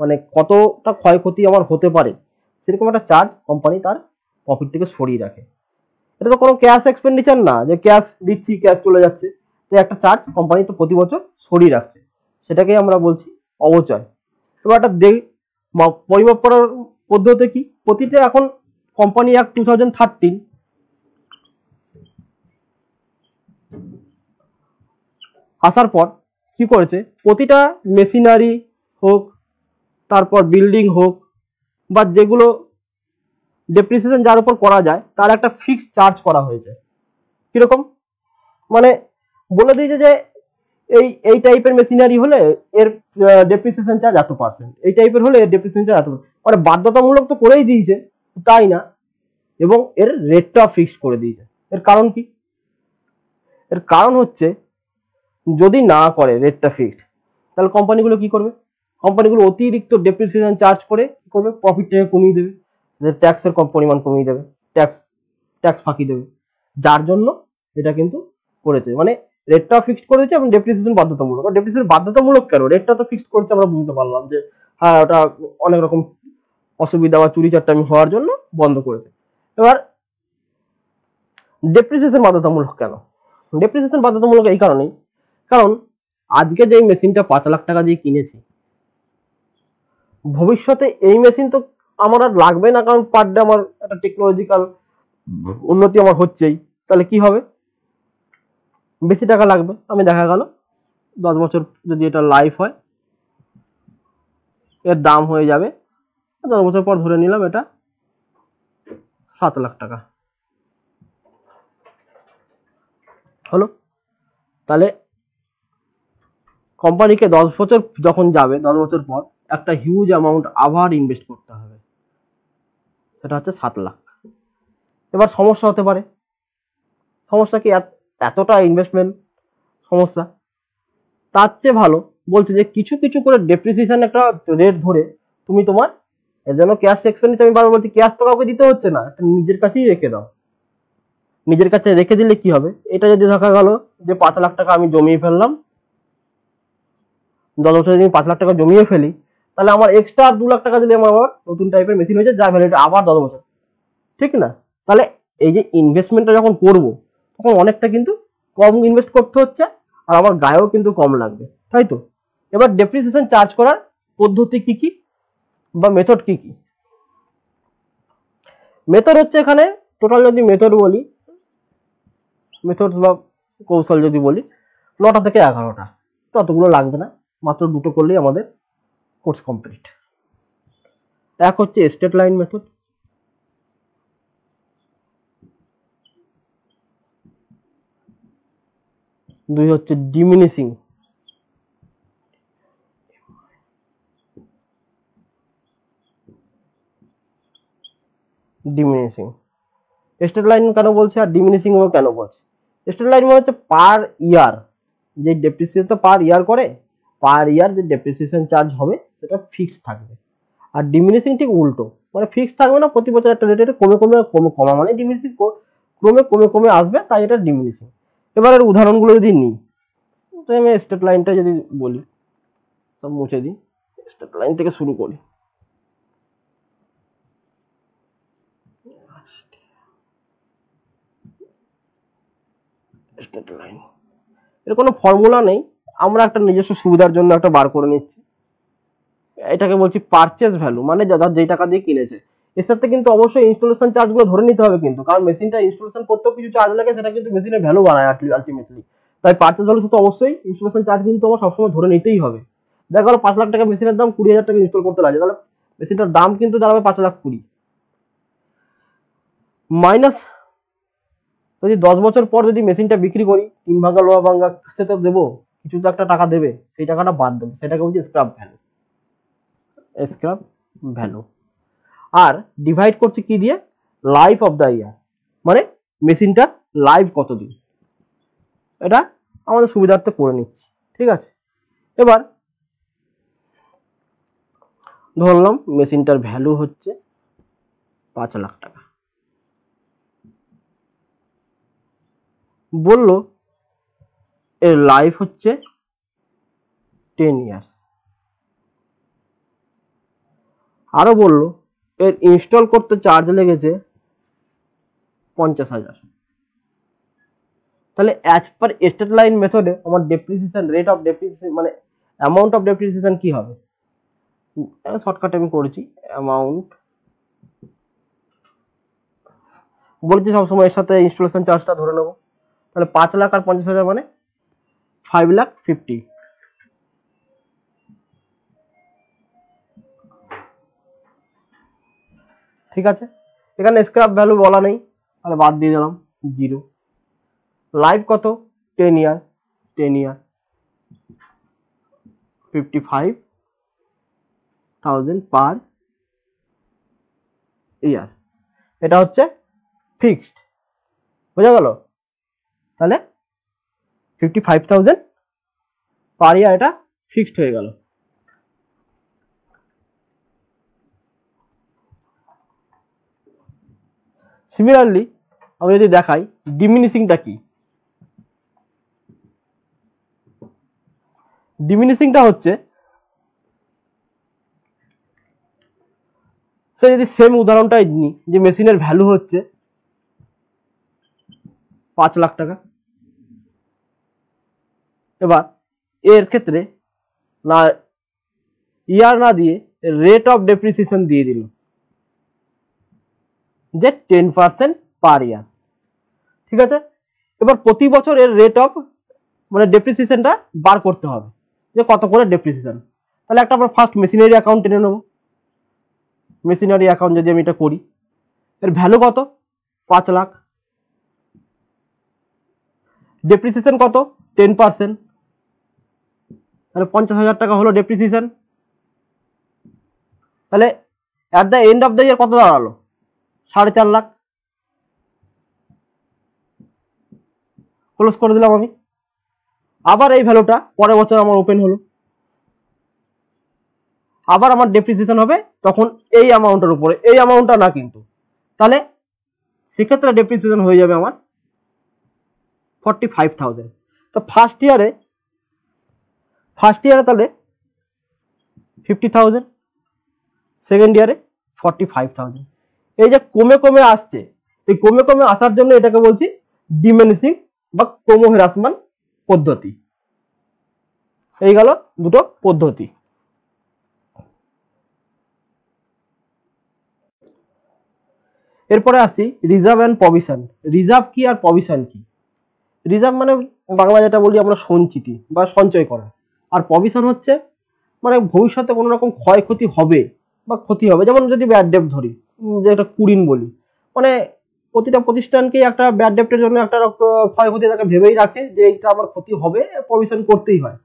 মানে কতটা ক্ষয়ক্ষতি আমার হতে পারে সেরকম একটা চার্জ কোম্পানি তার প্রফিট থেকে সরিয়ে রাখে। এটা তো কোনো ক্যাশ এক্সপেন্ডিচার না যে ক্যাশ দিচ্ছি ক্যাশ চলে যাচ্ছে। তো একটা চার্জ কোম্পানি তো প্রতি বছর সরিয়ে রাখছে। সেটাকেই আমরা বলছি অবচয়। এবার একটা পরিমাপ করার পদ্ধতি কি? প্রতিটা এখন company act two thousand thirteen আসার পর কি করেছে? প্রতিটা মেশিনারি হোক, তারপর বিল্ডিং হোক, বা যেগুলো ডেপ্রিসিয়েশন যার উপর করা যায়, তার একটা ফিক্স চার্জ করা হয়েছে। কীরকম? মানে বলে দিয়েছে যে এই এই টাইপের মেশিনারি হলে এর ডেপ্রিসিয়েশন চার্জ এত পার্সেন্ট এই টাইপের হলে এর ডেপ্রিসিয়েশন চার্জ এত মানে বাধ্যতামূলক তো করেই দিয়েছে, তাই না? এবং এর রেটটা ফিক্স করে দিয়েছে। এর কারণ কি? এর কারণ হচ্ছে, যদি না করে রেটটা ফিক্সড তাহলে কোম্পানিগুলো কি করবে? কোম্পানিগুলো অতিরিক্ত ডেপ্রিসিয়েশন চার্জ করে কি করবে? প্রফিটটাকে কমিয়ে দেবে। ট্যাক্সের কম পরিমাণ কমিয়ে দেবে। ট্যাক্স ট্যাক্স ফাঁকি দেবে। যার জন্য এটা কিন্তু করেছে। মানে রেটটা ফিক্সড করে দিচ্ছে এবং ডেপ্রিসিয়েশন বাধ্যতামূলক। ডেপ্রিসিয়েশন বাধ্যতামূলক কেন? রেটটা তো ফিক্সড করছে, আমরা বুঝতে পারলাম যে হ্যাঁ ওটা অনেক রকম অসুবিধা বা চুরি চারটামি হওয়ার জন্য বন্ধ করে করেছে। এবার ডেপ্রিসিয়েশন বাধ্যতামূলক কেন? ডেপ্রিসিয়েশন বাধ্যতামূলক এই কারণেই। কারণ আজকে যে মেশিনটা পাঁচ লাখ টাকা দিয়ে কিনেছি, ভবিষ্যতে এই মেশিন তো আমার আর লাগবে না, কারণ পার ডে আমার একটা টেকনোলজিক্যাল উন্নতি আমার হচ্ছেই। তাহলে কি হবে? বেশি টাকা লাগবে। আমি দেখা গেল, দশ বছর যদি এটা লাইফ হয়, এর দাম হয়ে যাবে। দশ বছর পর ধরে নিলাম এটা সাত লাখ টাকা। হলো? তাহলে কোম্পানিকে দশ বছর যখন যাবে, দশ বছর পর একটা হিউজ অ্যামাউন্ট আবার ইনভেস্ট করতে হবে। সেটা হচ্ছে সাত লাখ। এবার সমস্যা হতে পারে। সমস্যা কি? এতটা ইনভেস্টমেন্ট সমস্যা। তার চেয়ে ভালো বলছে যে, কিছু কিছু করে ডেপ্রিসিয়েশন একটা রেট ধরে তুমি তোমার, এর জন্য ক্যাশ এক্সপেন্ডিচার আমি বারবার বলছি ক্যাশ তো কাউকে দিতে হচ্ছে না নিজের কাছেই রেখে দাও। নিজের কাছে রেখে দিলে কি হবে? এটা যদি দেখা গেল যে পাঁচ লাখ টাকা আমি জমিয়ে ফেললাম, দশ বছর যদি পাঁচ লাখ টাকা জমিয়ে ফেলি, তাহলে আমার এক্সট্রা দু লাখ টাকা দিলে আমার আবার নতুন টাইপের মেশিন হয়েছে, যার ভ্যালিডিটি আবার দশ বছর। ঠিক না? তাহলে এই যে ইনভেস্টমেন্টটা যখন করব তখন অনেকটা কিন্তু কম ইনভেস্ট করতে হচ্ছে, আর আমার গায়েও কিন্তু কম লাগবে, তাই তো? এবার ডেপ্রিসিয়েশন চার্জ করার পদ্ধতি কি কি বা মেথড কি কি? মেথড হচ্ছে এখানে টোটাল যদি মেথড বলি মেথডস বা কৌশল যদি বলি, নটা থেকে এগারোটা, ততগুলো লাগবে না, মাত্র দুটো করলেই আমাদের কোর্স কমপ্লিট এক হচ্ছে স্টেট লাইন মেথড দুই হচ্ছে ডিমিনিশিং ডিমিনিশিং স্টেট লাইন কেন বলছে আর ডিমিনিশিং ও কেন বলছে? স্টেট লাইন মানে হচ্ছে পার ইয়ার যে ডেপ্রিসিয়েশন তো পার ইয়ার করে পার ইয়ার যে ডেপ্রিসিয়েশন চার্জ হবে, সেটা ফিক্সড থাকবে। আর ডিমিনিশিং ঠিক উল্টো। মানে ফিক্স থাকবে না, প্রতি বছর একটা রেটে কমে কমে কমে কমা। মানে ডিমিনিশিং ক্রমে কমে কমে আসবে, তাই এটা ডিমিনিশিং এবার এর উদাহরণগুলো যদি নিই আমি স্টেট লাইনটা যদি বলি, সব মুছে দিই স্টেট লাইন থেকে শুরু করি। স্টেট লাইন এর কোনো ফর্মুলা নেই, আমরা একটা নিজস্ব সুবিধার জন্য একটা বার করে নিচ্ছি। এটাকে বলছি পারচেজ ভ্যালু মানে যারা যেই টাকা দিয়ে কিনেছে। এর সাথে কিন্তু অবশ্যই ইনস্টলেশন চার্জগুলো ধরে নিতে হবে কিন্তু। কারণ মেশিনটা ইনস্টলেশন করতেও কিছু চার্জ লাগে, সেটা কিন্তু মেশিনের ভ্যালু বাড়ায় আলটিমেটলি তাই পারচেজ ভ্যালু শুধু অবশ্যই ইনস্টলেশন চার্জ কিন্তু আমার সবসময় ধরে নিতেই হবে। দেখা গেলো পাঁচ লাখ টাকা মেশিনের দাম কুড়ি হাজার টাকা ইনস্টল করতে লাগে তাহলে মেশিনটার দাম কিন্তু দাঁড়াবে পাঁচ লাখ কুড়ি। মাইনাস যদি দশ বছর পর যদি মেশিনটা বিক্রি করি, তিন ভাঙা লোয়া ভাঙা সে তো দেবো, কিছু তো একটা টাকা দেবে, সেই টাকাটা বাদ দেবে, সেটাকে বলছি স্ক্রাপ ভ্যালু স্ক্রাপ ভ্যালু আর ডিভাইড করছে কি দিয়ে? লাইফ অফ দ্য ইয়ার মানে মেশিনটা লাইভ কতদিন? এটা আমাদের সুবিধার্থে করে নিচ্ছি। ঠিক আছে? এবার ধরলাম মেশিনটার ভ্যালু হচ্ছে পাঁচ লাখ টাকা। বলল এর লাইফ হচ্ছে টেন ইয়ার্স আরও বলল এর ইনস্টল করতে চার্জ লেগেছে পঞ্চাশ হাজার। তাহলে অ্যাজ পার স্টেট লাইন মেথডে আমার ডেপ্রিসিয়েশন রেট অফ ডেপ্রিসিয়েশন মানে অ্যামাউন্ট অফ ডেপ্রিসিয়েশন কি হবে? শর্টকাটে আমি করেছি অ্যামাউন্ট বলেছি সবসময় এর সাথে ইনস্টলেশন চার্জটা ধরে নেব। তাহলে পাঁচ লাখ আর পঞ্চাশ হাজার মানে ফাইভ লাখ ফিফটি ঠিক আছে? এখানে স্ক্র্যাপ ভ্যালু বলা নেই, তাহলে বাদ দিয়ে দিলাম জিরো লাইফ কত? Ten year ten year fifty five thousand per year এটা হচ্ছে ফিক্সড বোঝা গেল? তাহলে fifty five thousand per year এটা ফিক্সড হয়ে গেল। সিমিলারলি আমি যদি দেখাই ডিমিনিশিংটা কি? ডিমিনিশিংটা হচ্ছে, সে যদি সেম উদাহরণটাই নিই, যে মেশিনের ভ্যালু হচ্ছে পাঁচ লাখ টাকা। এবার, এর ক্ষেত্রে না, ইয়ার না দিয়ে রেট অফ ডেপ্রিসিয়েশন দিয়ে দিল। যে টেন পার্সেন্ট পার ইয়ার ঠিক আছে? এবার প্রতি বছর এর রেট অফ মানে ডেপ্রিসিয়েশনটা বার করতে হবে। যে কত করে ডেপ্রিসিয়েশন তাহলে একটা আমরা ফার্স্ট মেশিনারি অ্যাকাউন্ট টেনে নেব। মেশিনারি অ্যাকাউন্ট যদি আমি এটা করি, এর ভ্যালু কত? পাঁচ লাখ। ডেপ্রিসিয়েশন কত? টেন পার্সেন্ট তাহলে পঞ্চাশ হাজার টাকা হলো ডেপ্রিসিয়েশন তাহলে at the end of the year কত দাঁড়াল? সাড়ে চার লাখ। ক্লোজ করে দিলাম আমি। আবার এই ভ্যালুটা পরের বছর আমার ওপেন হলো। আবার আমার ডেপ্রিসিয়েশন হবে, তখন এই অ্যামাউন্টের উপরে। এই অ্যামাউন্টটা না কিন্তু। তাহলে সেক্ষেত্রে ডেপ্রিসিয়েশন হয়ে যাবে আমার ফর্টি ফাইভ থাউজেন্ড তো ফার্স্ট ইয়ারে ফার্স্ট ইয়ারে তাহলে ফিফটি থাউজেন্ড সেকেন্ড ইয়ারে ফর্টি ফাইভ থাউজেন্ড এই যে কমে কমে আসছে, এই কমে কমে আসার জন্য এটাকে বলছি ডিমেনিসিং বা ক্রম হ্রাসমান পদ্ধতি। এই গেল দুটো পদ্ধতি। এরপরে আসছি রিজার্ভ অ্যান্ড প্রভিশন রিজার্ভ কি আর প্রভিশন কি? রিজার্ভ মানে বাংলা যেটা বলি আমরা সঞ্চিতি বা সঞ্চয় করা। আর প্রভিশন হচ্ছে মানে ভবিষ্যতে কোনো রকম ক্ষয়ক্ষতি হবে বা ক্ষতি হবে। যেমন যদি ব্যাড ডেপ ধরি যেটা কুড়িন বলি। মানে প্রতিটা প্রতিষ্ঠানকেই একটা ব্যাড ডেপ্টের জন্য একটা ক্ষয়ক্ষতি তাকে ভেবেই রাখে যে এইটা আমার ক্ষতি হবে প্রভিশন করতেই হয়।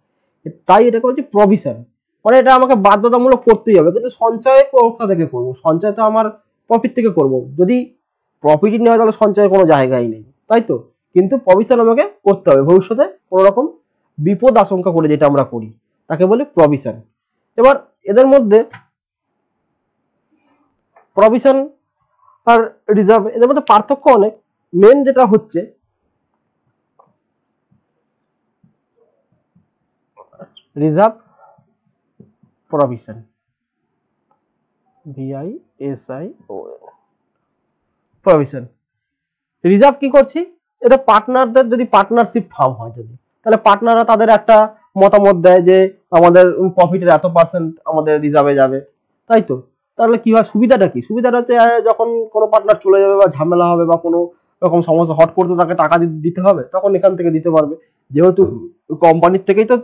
তাই এটাকে বলছি প্রভিশন মানে এটা আমাকে বাধ্যতামূলক করতেই হবে। কিন্তু সঞ্চয় কোথা থেকে করব? সঞ্চয় তো আমার প্রফিট থেকে করব। যদি প্রফিটই নেওয়া তাহলে সঞ্চয়ের কোনো জায়গাই নেই। তাই তো? কিন্তু প্রভিশন আমাকে করতে হবে। ভবিষ্যতে কোনো রকম বিপদ আশঙ্কা করে যেটা আমরা করি, তাকে বলে প্রভিশন এবার এদের মধ্যে প্রভিশন আর রিজার্ভ এদের মধ্যে পার্থক্য অনেক। মেন যেটা হচ্ছে রিজার্ভ প্রভিশন ভিআই এস আই ও প্রভিশন রিজার্ভ কি করছি? এটা পার্টনারদের যদি পার্টনারশিপ ফার্ম হয় যদি, তাহলে পার্টনাররা তাদের একটা মতামত দেয় যে আমাদের প্রফিটের এত পার্সেন্ট আমাদের রিজার্ভে যাবে। তাই তো? তাহলে কি হয়? সুবিধাটা কি? সুবিধাটা হচ্ছে যখন কোনো পার্টনার চলে যাবে বা ঝামেলা হবে বা কোনো রকম সমস্যা হট করতে তাকে টাকা দিতে হবে, তখন এখান থেকে দিতে পারবে। যেহেতু কোম্পানির থেকেই তো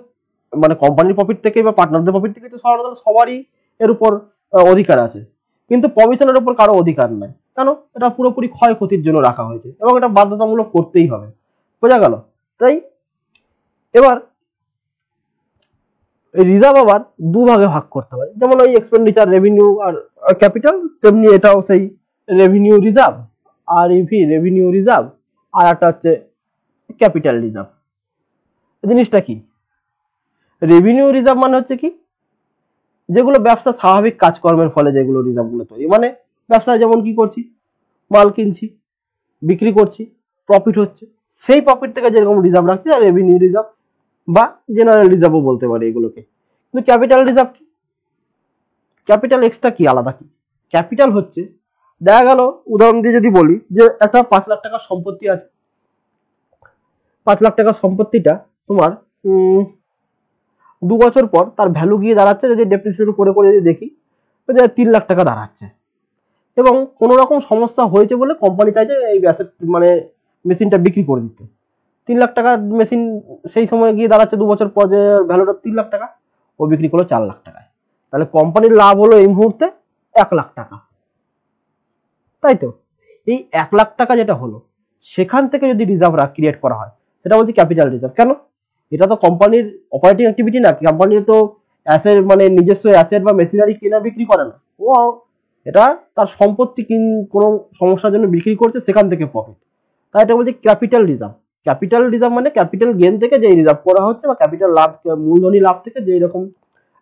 মানে কোম্পানির প্রফিট থেকেই বা পার্টনারদের প্রফিট থেকেই তো সবার সবারই এর উপর অধিকার আছে। কিন্তু প্রভিশনের উপর কারও অধিকার নাই। কেন? এটা পুরোপুরি ক্ষয়ক্ষতির জন্য রাখা হয়েছে এবং এটা বাধ্যতামূলক করতেই হবে। বোঝা গেল? তাই এবার রিজার্ভ আবার দু ভাগে করতে পারে। যেমন ওই এক্সপেন্ডিচার রেভিনিউ আর ক্যাপিটাল তেমনি এটাও সেই রেভিনিউ রিজার্ভ আর ইভি রেভিনিউ রিজার্ভ আর একটা হচ্ছে ক্যাপিটাল রিজার্ভ জিনিসটা কি? রেভিনিউ রিজার্ভ মানে হচ্ছে কি? যেগুলো ব্যবসা স্বাভাবিক কাজকর্মের ফলে যেগুলো রিজার্ভগুলো তৈরি। মানে ব্যবসায় যেমন কি করছি? মাল কিনছি, বিক্রি করছি প্রফিট হচ্ছে। সেই প্রফিট থেকে যেরকম রিজার্ভ রাখছি রেভিনিউ রিজার্ভ বা জেনারেল রিজার্ভও বলতে পারি এগুলোকে। কিন্তু ক্যাপিটাল রিজার্ভ কি? ক্যাপিটাল এক্সট্রা কি? আলাদা কি? ক্যাপিটাল হচ্ছে, দেখা গেল, উদাহরণ দিয়ে যদি বলি, যে একটা পাঁচ লাখ টাকার সম্পত্তি আছে। পাঁচ লাখ টাকার সম্পত্তিটা তোমার দু বছর পর তার ভ্যালু গিয়ে দাঁড়াচ্ছে, যদি ডেপ্রিসিয়েট করে করে যদি দেখি তিন লাখ টাকা দাঁড়াচ্ছে। এবং কোনো রকম সমস্যা হয়েছে বলে কোম্পানি চাইছে এই অ্যাসেট মানে মেশিনটা বিক্রি করে দিতে। তিন লাখ টাকা মেশিন সেই সময় গিয়ে দাঁড়াচ্ছে দু বছর পর যে ভ্যালুটা তিন লাখ টাকা, ও বিক্রি করল চার লাখ টাকায়। তাহলে কোম্পানির লাভ হলো এই মুহূর্তে এক লাখ টাকা। তাই তো? এই এক লাখ টাকা যেটা হলো, সেখান থেকে যদি রিজার্ভ ক্রিয়েট করা হয়, সেটা বলছি ক্যাপিটাল রিজার্ভ কেন? এটা তো কোম্পানির অপারেটিং অ্যাক্টিভিটি না কোম্পানির তো অ্যাসেট মানে নিজস্ব অ্যাসেট বা মেশিনারি কেনা বিক্রি করে না। ও এটা তার সম্পত্তি কিন কোনো সমস্যার জন্য বিক্রি করছে, সেখান থেকে প্রফিট তাই এটা বলছি ক্যাপিটাল রিজার্ভ ক্যাপিটাল রিজার্ভ মানে ক্যাপিটাল গেন থেকে যে রিজার্ভ করা হচ্ছে বা ক্যাপিটাল লাভ, মূলধনী লাভ থেকে যে রকম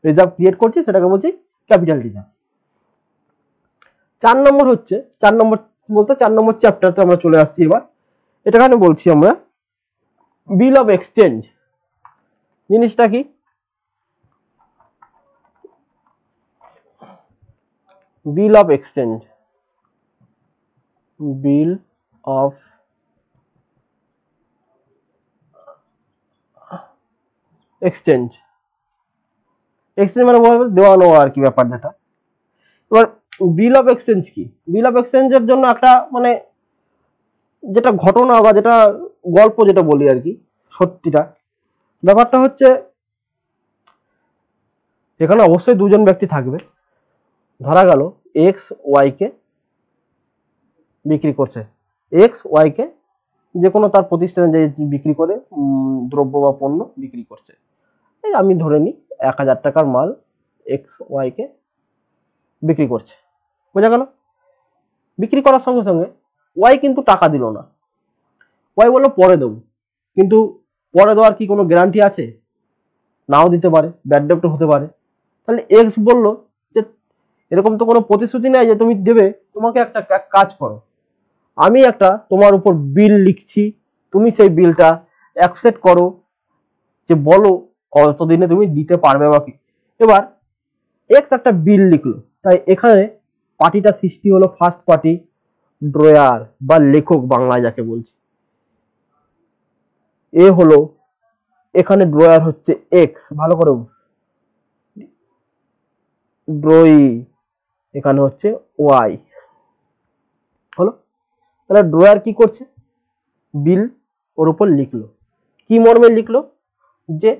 রিজার্ভ ক্রিয়েট করছে, সেটাকে বলছি ক্যাপিটাল রিজার্ভ চার নম্বর হচ্ছে, চার নম্বর বলতে চার নম্বর চ্যাপ্টারতে আমরা চলে আসছি এবার। এটাখানে বলছি আমরা বিল অফ এক্সচেঞ্জ জিনিসটা কি? Bill of exchange bill of exchange. Exchange মানে দেওয়া নেওয়া আর কি ব্যাপার যেটা। এবার বিল অফ এক্সচেঞ্জ কি? বিল অফ এক্সচেঞ্জের জন্য একটা মানে যেটা ঘটনা বা যেটা গল্প যেটা বলি আর কি, সত্যিটা। ব্যাপারটা হচ্ছে, এখানে অবশ্যই দুজন ব্যক্তি থাকবে। ধরা গেল এক্স ওয়াই কে বিক্রি করছে। এক্স ওয়াই কে যে কোনো তার প্রতিষ্ঠানে যে বিক্রি করে দ্রব্য বা পণ্য বিক্রি করছে। এই আমি ধরে নিই এক হাজার টাকার মাল এক্স ওয়াই কে বিক্রি করছে। বোঝা গেল? বিক্রি করার সঙ্গে সঙ্গে ওয়াই কিন্তু টাকা দিল না। ওয়াই বলল, পরে দেবো। কিন্তু পরে দেওয়ার কি কোনো গ্যারান্টি আছে? নাও দিতে পারে ব্যাড ডেপ্ট হতে পারে। তাহলে এক্স বলল যে, এরকম তো কোনো প্রতিশ্রুতি নেই যে তুমি দেবে, তোমাকে একটা কাজ করো। আমি একটা তোমার উপর বিল লিখছি। তুমি সেই বিলটা অ্যাকসেপ্ট করো। যে বলো কতদিনে তুমি দিতে পারবে বা কি? এবার এক্স একটা বিল লিখলো। তাই এখানে পার্টিটা সৃষ্টি হলো ফার্স্ট পার্টি ড্রয়ার বা লেখক বাংলায় যাকে বলছি। এ হলো, এখানে ড্রয়ার হচ্ছে এক্স ভালো করে ড্রয়ি এখানে হচ্ছে ওয়াই হলো? তাহলে ড্রয়ার কি করছে? বিল ওর উপর লিখলো। কি মর্মে লিখলো? যে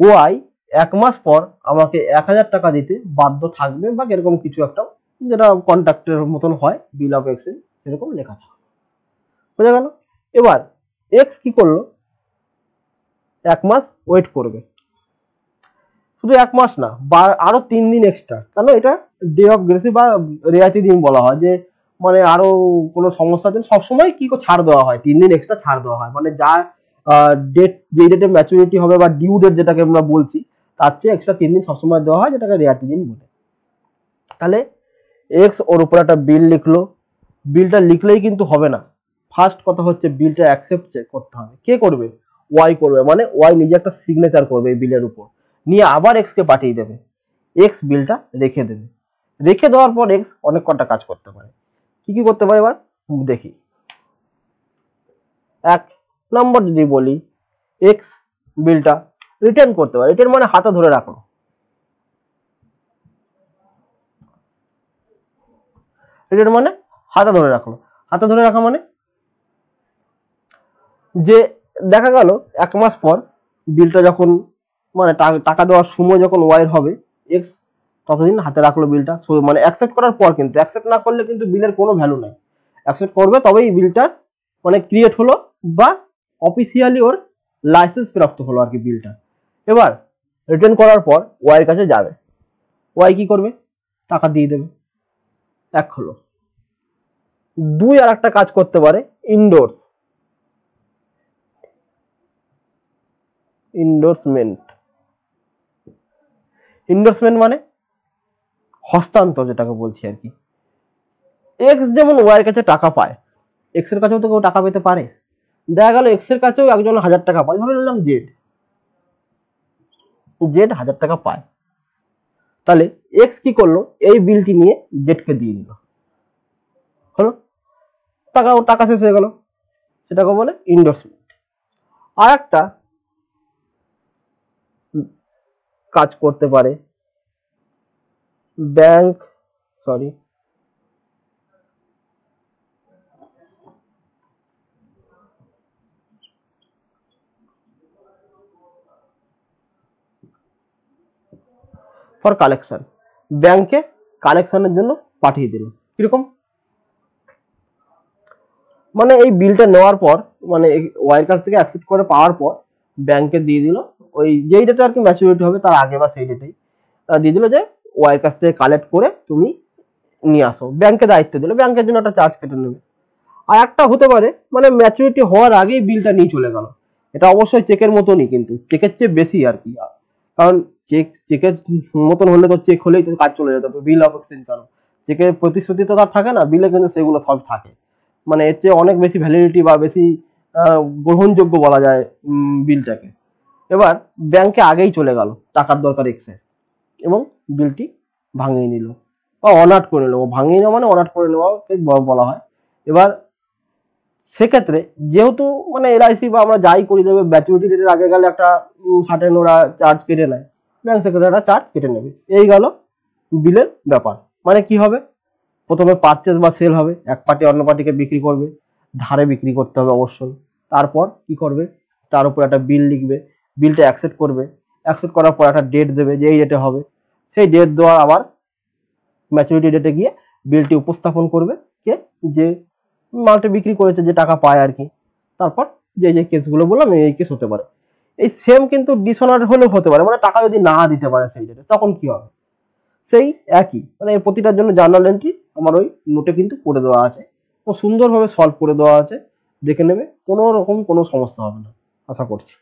ওয়াই এক মাস পর আমাকে এক হাজার টাকা দিতে বাধ্য থাকবে বা এরকম কিছু একটা যেটা কন্ট্রাক্টের মতন হয় বিল অফ এক্সচেঞ্জ এরকম লেখা থাকবে। বোঝা গেল? এবার এক্স কি করল? এক মাস ওয়েট করবে। শুধু এক মাস না, বা আরও তিন দিন এক্সট্রা কেন? এটা ডে অফ গ্রেসি বা রেয়াতি দিন বলা হয় যে মানে আরও কোনো সমস্যার জন্য সবসময় কি ছাড় দেওয়া হয়, তিন দিন এক্সট্রা ছাড় দেওয়া হয়। মানে যা ডেট যে ডেটে ম্যাচুরিটি হবে বা ডিউ ডেট যেটাকে আমরা বলছি, তার চেয়ে এক্সট্রা তিন দিন সবসময় দেওয়া হয়, যেটাকে রেয়াতি দিন বলে। তাহলে এক্স ওর উপর একটা বিল লিখলো। বিলটা লিখলেই কিন্তু হবে না। ফার্স্ট কথা হচ্ছে বিলটা অ্যাকসেপ্ট করতে হবে। কে করবে? ওয়াই করবে। মানে ওয়াই নিজে একটা সিগনেচার করবে এই বিলের উপর। নিয়ে আবার এক্স কে পাঠিয়ে দেবে। এক্স বিলটা রেখে দেবে। রেখে দেওয়ার পর এক্স অনেক কটা কাজ করতে পারে। কি কি করতে পারে এবার? দেখি। এক নম্বর যদি বলি এক্স বিলটা রিটার্ন করতে পারে। রিটার্ন মানে হাতে ধরে রাখো। রিটার্ন মানে হাতে ধরে রাখল হাতে ধরে রাখা মানে যে দেখা গেল, এক মাস পর বিলটা যখন মানে টাকা দেওয়ার সময় যখন ওয়াইর হবে এক্স ততদিন হাতে রাখল বিলটা মানে অ্যাকসেপ্ট করার পর কিন্তু অ্যাকসেপ্ট না করলে কিন্তু বিলের কোনো ভ্যালু নাই। অ্যাকসেপ্ট করবে, তবেই বিলটা মানে ক্রিয়েট হলো বা অফিসিয়ালি ওর লাইসেন্স প্রাপ্ত হলো আর কি বিলটা এবার রিটার্ন করার পর ওয়াইয়ের কাছে যাবে। ওয়াই কি করবে? টাকা দিয়ে দেবে। এক হলো। দুই আর একটা কাজ করতে পারে ইনডোরস ইন্ডোর্সমেন্ট ইন্ডোর্সমেন্ট মানে হস্তান্তর যেটাকে বলছি আর কি। এক্স যেমন ওয়াই এর কাছে টাকা পায় এক্সের কাছেও তো কেউ টাকা পেতে পারে। দেখা গেল এক্সের কাছেও একজন হাজার টাকা পায়। ধরে নিলাম জেড জেড হাজার টাকা পায়। তাহলে এক্স কি করল? এই বিলটি নিয়ে জেডকে দিয়ে দিল। হলো? টাকা টাকা শেষ হয়ে গেল। সেটাকে বলে ইন্ডোর্সমেন্ট আর একটা কাজ করতে পারে। ব্যাংক সরি ফর কালেকশন ব্যাংকে কালেকশনের জন্য পাঠিয়ে দিল কীরকম? মানে এই বিলটা নেওয়ার পর মানে ওয়াইয়ের কাছ থেকে অ্যাকসেপ্ট করে পাওয়ার পর ব্যাংকে দিয়ে দিল। ওই যেই ডেটে আর কি ম্যাচুরিটি হবে, তার আগে বা সেই ডেটেই দিয়ে দিল যে ওয়াইয়ের কাছ থেকে কালেক্ট করে তুমি নিয়ে আসো। ব্যাংকে দায়িত্ব দিল। ব্যাংকের জন্য একটা চার্জ কেটে নেবে। আর একটা হতে পারে মানে ম্যাচুরিটি হওয়ার আগেই বিলটা নিয়ে চলে গেল। এটা অবশ্যই চেকের মতনই কিন্তু। চেকের চেয়ে বেশি আর কি। কারণ চেক চেকের মতন হলে তো চেক হলেই তো কাজ চলে যেত বিল অফ এক্সচেঞ্জ কেন? চেকের প্রতিশ্রুতি তো তার থাকে না বিলে কিন্তু সেগুলো সব থাকে। মানে এর চেয়ে অনেক বেশি ভ্যালিডিটি বা বেশি গ্রহণযোগ্য বলা যায় বিলটাকে এবার ব্যাংকে আগেই চলে গেল টাকার দরকার এক্সের এবং বিলটি ভাঙিয়ে নিল, বা অনাট করে নিল। ভাঙিয়ে নেওয়া মানে অনাট করে নেওয়াকে ব- বলা হয়। এবার সেক্ষেত্রে যেহেতু মানে এলআইসি বা আমরা যাই করি দেবে ম্যাচুরিটি ডেটের আগে গেলে একটা সার্টেন ওরা চার্জ কেটে নেয়। ব্যাংক একটা চার্জ কেটে নেবে। এই গেল বিলের ব্যাপার। মানে কি হবে? প্রথমে পারচেজ বা সেল হবে। এক পার্টি অন্য পার্টিকে বিক্রি করবে। ধারে বিক্রি করতে হবে অবশ্যই। তারপর কি করবে? তার উপর একটা বিল লিখবে। বিলটা অ্যাকসেপ্ট করবে। অ্যাকসেপ্ট করার পর একটা ডেট দেবে যে এই ডেটে হবে। সেই ডেট দেওয়ার আবার ম্যাচুরিটি ডেটে গিয়ে বিলটি উপস্থাপন করবে। কে? যে মালটা বিক্রি করেছে, যে টাকা পায় আর কি। তারপর যে যে কেসগুলো বললাম, এই কেস হতে পারে। এই সেম কিন্তু ডিসঅনার হলেও হতে পারে মানে টাকা যদি না দিতে পারে সেই ডেটে তখন কি হবে? সেই একই মানে প্রতিটার জন্য জার্নাল এন্ট্রি আমার ওই নোটে কিন্তু করে দেওয়া আছে সুন্দরভাবে সলভ করে দেওয়া আছে, দেখে নেবে, কোনো রকম কোনো সমস্যা হবে না, আশা করছি।